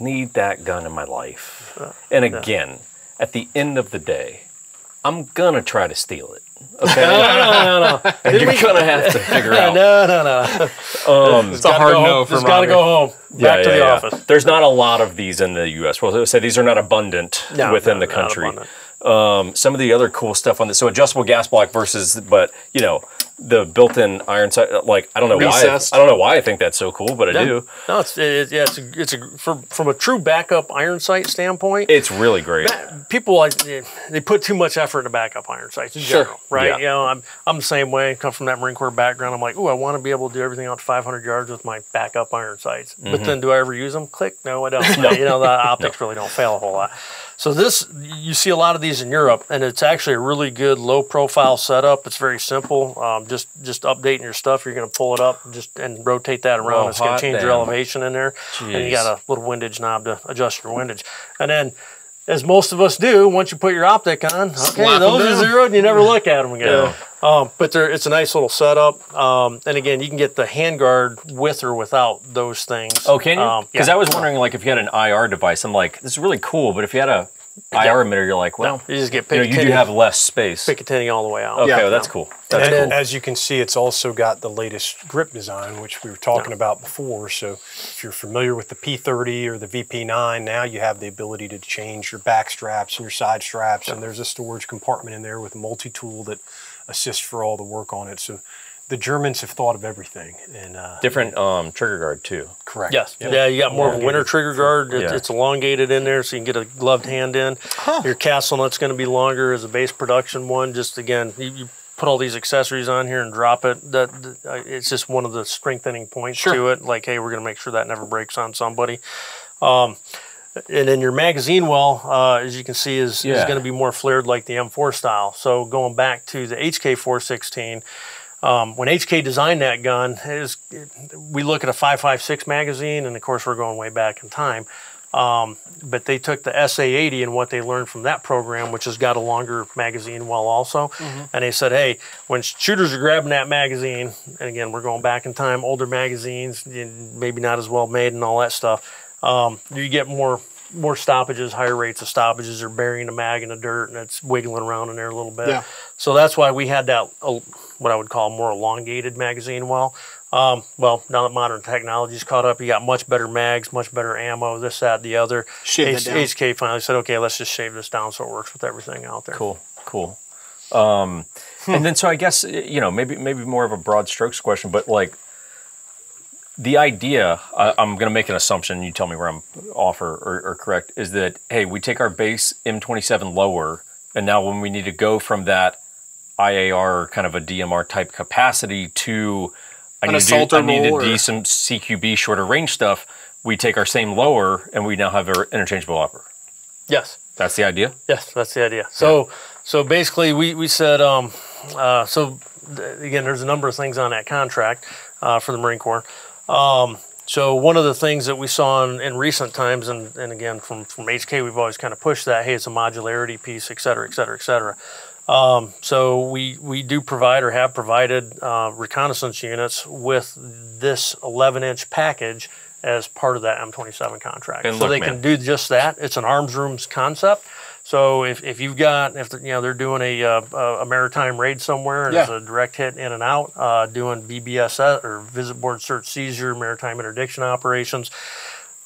need that gun in my life. And again, at the end of the day, I'm gonna try to steal it. Okay. no, no, no, no. <laughs> And you're gonna have to figure <laughs> out. no, no, no. Um, It's a hard no home. from Just got to go home. Back to the office. There's not a lot of these in the U.S. Well, say these are not abundant No, within no, the not country. Um, some of the other cool stuff on this, so adjustable gas block versus, but you know, the built-in iron sight. Like I don't know Recessed. why. I don't know why I think that's so cool, but I do. No, it's it, yeah, it's a, it's a from from a true backup iron sight standpoint. It's really great. people like they put too much effort into backup iron sights in Sure. general, right? Yeah. You know, I'm I'm the same way. Come from that Marine Corps background. I'm like, oh, I want to be able to do everything out to 500 yards with my backup iron sights. Mm-hmm. But then, do I ever use them? Click, no, I don't. <laughs> You know, the <laughs> optics really don't fail a whole lot. So this, you see a lot of these in Europe, and it's actually a really good low profile setup. It's very simple. Um, just just updating your stuff. You're going to pull it up, just and rotate that around. Oh, it's going to change your elevation in there, and you got a little windage knob to adjust your windage. And then, as most of us do, once you put your optic on, okay, Slap those are zeroed, and you never look at them again. Um, but they're, it's a nice little setup. Um, and again, you can get the handguard with or without those things. Oh, can you? Um, Because yeah. I was wondering, like, if you had an IR device, I'm like, this is really cool. But if you had a IR emitter, you're like, well, You just get you know, Picatinny, you do have less space. Picatinny all the way out. Okay, Yeah. well, that's cool. That's and cool. as you can see, it's also got the latest grip design, which we were talking about before. So if you're familiar with the P30 or the VP9, now you have the ability to change your back straps and your side straps, and there's a storage compartment in there with a multi-tool that assists for all the work on it. So the Germans have thought of everything, and uh, Different um, trigger guard too. correct. Yes. Yeah, you got more of a winter trigger guard. It, Yeah. It's elongated in there, so you can get a gloved hand in. Your castle nut's going to be longer as a base production one. Just again, you, you put all these accessories on here and drop it. That that- uh, it's just one of the strengthening points to it. Like, hey, we're going to make sure that never breaks on somebody. Um, and then your magazine well, uh, as you can see, is, is going to be more flared like the M4 style. So going back to the HK 416, um, when HK designed that gun, was, we look at a 5.56 magazine, and of course we're going way back in time. Um, but they took the SA80 and what they learned from that program, which has got a longer magazine well also, and they said, hey, when shooters are grabbing that magazine, and again we're going back in time, older magazines, maybe not as well made and all that stuff, um, you get more more stoppages, higher rates of stoppages. They're burying the mag in the dirt and it's wiggling around in there a little bit. Yeah. So that's why we had that, uh, what I would call more elongated magazine well. Um, well, now that modern technology's caught up, you got much better mags, much better ammo, this, that, the other. Shave H- down. HK finally said, okay, let's just shave this down so it works with everything out there. Cool, cool. Um, and then so I guess you know maybe maybe more of a broad strokes question, but like the idea, I, I'm going to make an assumption. You tell me where I'm off or, or, or correct. Is that hey, we take our base M27 lower, and now when we need to go from that IAR kind of a DMR type capacity to I An need, to do, I need to do some CQB shorter range stuff. We take our same lower, and we now have an interchangeable upper. Yes. That's the idea. Yes, that's the idea. So, so basically, we we said, um, uh, so th- again, there's a number of things on that contract uh, for the Marine Corps. Um, so one of the things that we saw in, in recent times, and, and again from from HK, we've always kind of pushed that. Hey, it's a modularity piece, et cetera, et cetera, et cetera. Um, so we we do provide or have provided uh, reconnaissance units with this 11 inch package as part of that M27 contract. And so look, they man. can do just that. It's an arms rooms concept. So if, if you've got if you know they're doing a uh, a maritime raid somewhere and it's a direct hit in and out, uh, doing VBSS or visit board search seizure maritime interdiction operations,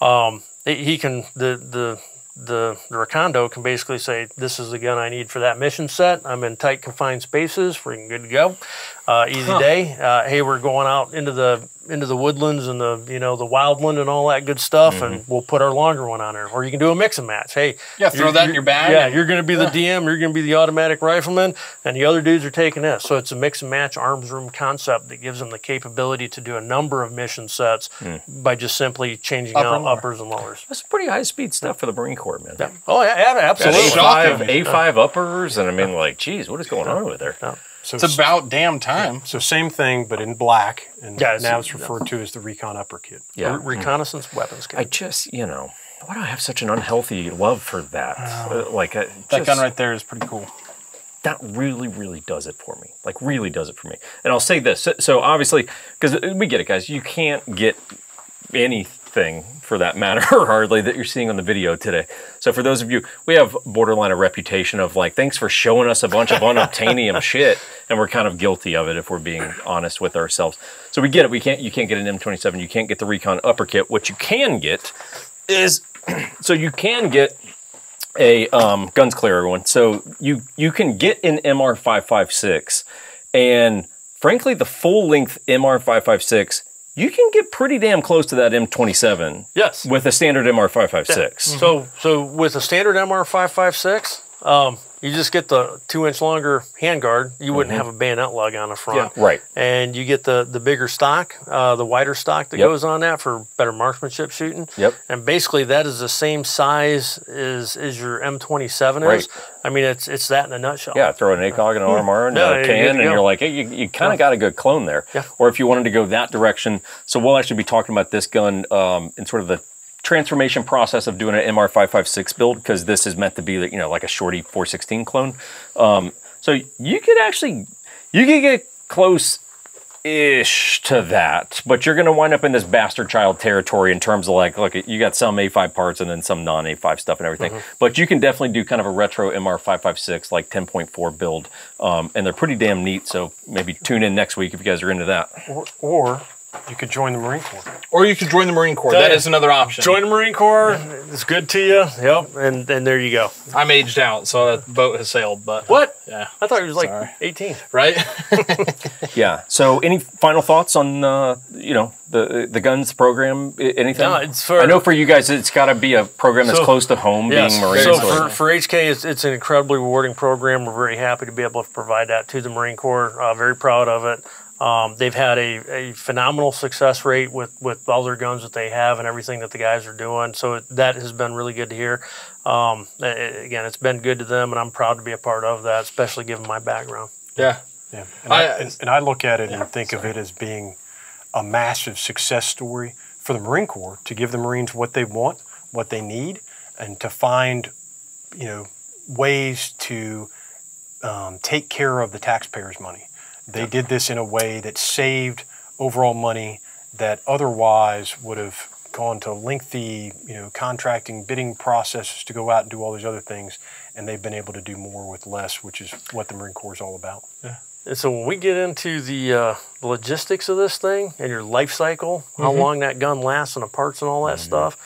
um, he he can the the the the Recondo can basically say this is the gun I need for that mission set. I'm in tight confined spaces, freaking good to go. Uh, easy day. Uh, hey, we're going out into the into the woodlands and the you know the wildland and all that good stuff, Mm-hmm. and we'll put our longer one on there. Or you can do a mix and match. Hey, Yeah, throw that in your bag Yeah, and- you're going to be the DM. You're going to be the automatic rifleman, and the other dudes are taking this. So it's a mix and match arms room concept that gives them the capability to do a number of mission sets Hmm. by just simply changing Upper out and uppers and lowers. That's pretty high speed stuff for the Marine Corps, man. Yeah. Oh yeah, yeah absolutely. A5, A5 uppers, and I mean, like, geez, what is going on with there? So, It's about damn time. so same thing, but in black, and Yeah, it's- now it's referred to as the Recon Upper Kit. Yeah. Re- reconnaissance weapons. Kit. I just, you know, why do I have such an unhealthy love for that? Uh, like, I That just- gun right there is pretty cool. that really, really does it for me. Like, really does it for me. And I'll say this. So, so obviously, because we get it, guys, you can't get anything for that matter, <laughs> hardly, that you're seeing on the video today. So for those of you, we have borderline a reputation of like, thanks for showing us a bunch of unobtainium <laughs> shit, and we're kind of guilty of it if we're being honest with ourselves. So we get it. We can't. You can't get an M27. You can't get the Recon upper kit. What you can get is, <clears throat> so you can get a um, guns clear everyone. So you you can get an MR556, and frankly, the full length MR556, you can get pretty damn close to that M27 Yes. with a standard MR556. So so with a standard MR five five six, um, you just get the two inch longer handguard. You wouldn't have a bayonet lug on the front. Right. And you get the the bigger stock, uh, the wider stock that Yep. goes on that for better marksmanship shooting. Yep. And basically that is the same size as as your M27 is. Right. I mean it's it's that in a nutshell. Yeah, throw an ACOG and an RMR and Yeah, a you're can, and go. you're like, hey, you, you kind of got a good clone there. Yeah. Or if you wanted to go that direction, so we'll actually be talking about this gun um, in sort of the transformation process of doing an MR556 build because this is meant to be, you know, like a shorty 416 clone. Um, so you could actually, you could get close ish to that, but you're going to wind up in this bastard child territory in terms of like, look, you got some A5 parts and then some non A5 stuff and everything. But you can definitely do kind of a retro MR556, like 10.4 build, um, and they're pretty damn neat. So maybe tune in next week if you guys are into that. Or, or you could join the Marine Corps. Or you could join the Marine Corps. Tell That ya. is another option. Join the Marine Corps. It's good to you. Yep. And and there you go. I'm aged out, so that boat has sailed. But What? Yeah. I thought it was like Sorry. 18. Right. <laughs> Yeah. So any final thoughts on, uh, you know, the the guns program? Anything? No, it's for- I know for you guys, it's got to be a program that's So- close to home, being Marines. So for, for HK, it's, it's an incredibly rewarding program. We're very happy to be able to provide that to the Marine Corps. Uh, very proud of it. Um, they've had a, a phenomenal success rate with, with all their guns that they have and everything that the guys are doing. So it, that has been really good to hear. Um, a- a- again, it's been good to them, and I'm proud to be a part of that, especially given my background. yeah. Yeah. And I, I- and, and I look at it and think of it as being a massive success story for the Marine Corps to give the Marines what they want, what they need, and to find, you know, ways to um, take care of the taxpayers' money. They did this in a way that saved overall money that otherwise would have gone to lengthy, you know, contracting, bidding processes to go out and do all these other things, and they've been able to do more with less, which is what the Marine Corps is all about. Yeah. And so when we get into the uh, logistics of this thing and your life cycle, how long that gun lasts and the parts and all that stuff,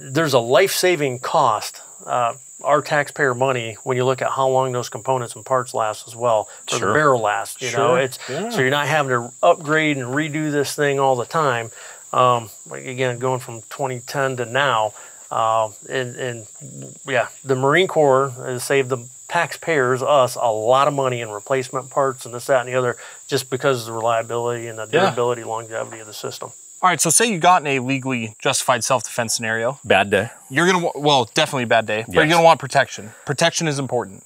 there's a life-saving cost. Uh, our taxpayer money when you look at how long those components and parts last as well, or Sure. the barrel lasts. You know, Sure. it's so you're not having to upgrade and redo this thing all the time. Um, like again, going from 2010 to now, uh, and, and yeah, the Marine Corps has saved the taxpayers, us, a lot of money in replacement parts and this, that, and the other, just because of the reliability and the Yeah. durability, longevity of the system. All right. So say you got in a legally justified self-defense scenario. Bad day. You're gonna well, definitely a bad day. But Yes. you're gonna want protection. Protection is important.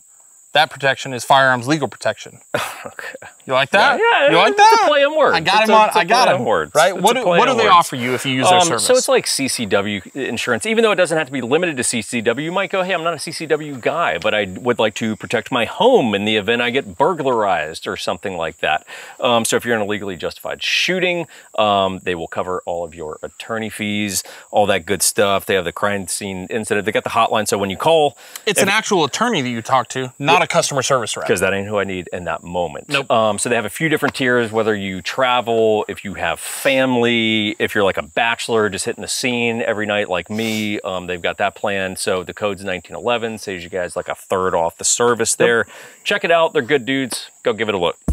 That protection is firearms legal protection. <laughs> Okay. You like that? Yeah, you like it's a that? play on words. I got It's him a- on. I got him. words. Right? It's What do, what do they words. offer you if you use their Um, service? so it's like CCW insurance, even though it doesn't have to be limited to CCW. You might go, hey, I'm not a CCW guy, but I would like to protect my home in the event I get burglarized or something like that. Um, so if you're in a legally justified shooting, um, they will cover all of your attorney fees, all that good stuff. They have the crime scene incident. They got the hotline, so when you call, it's an actual attorney that you talk to, not a customer service rep. because that ain't who I need in that moment. Nope. Um, so they have a few different tiers, whether you travel, if you have family, if you're like a bachelor just hitting the scene every night like me, um, they've got that plan. So the code's 1911, saves you guys like a third off the service there. Check it out. They're good dudes. Go give it a look.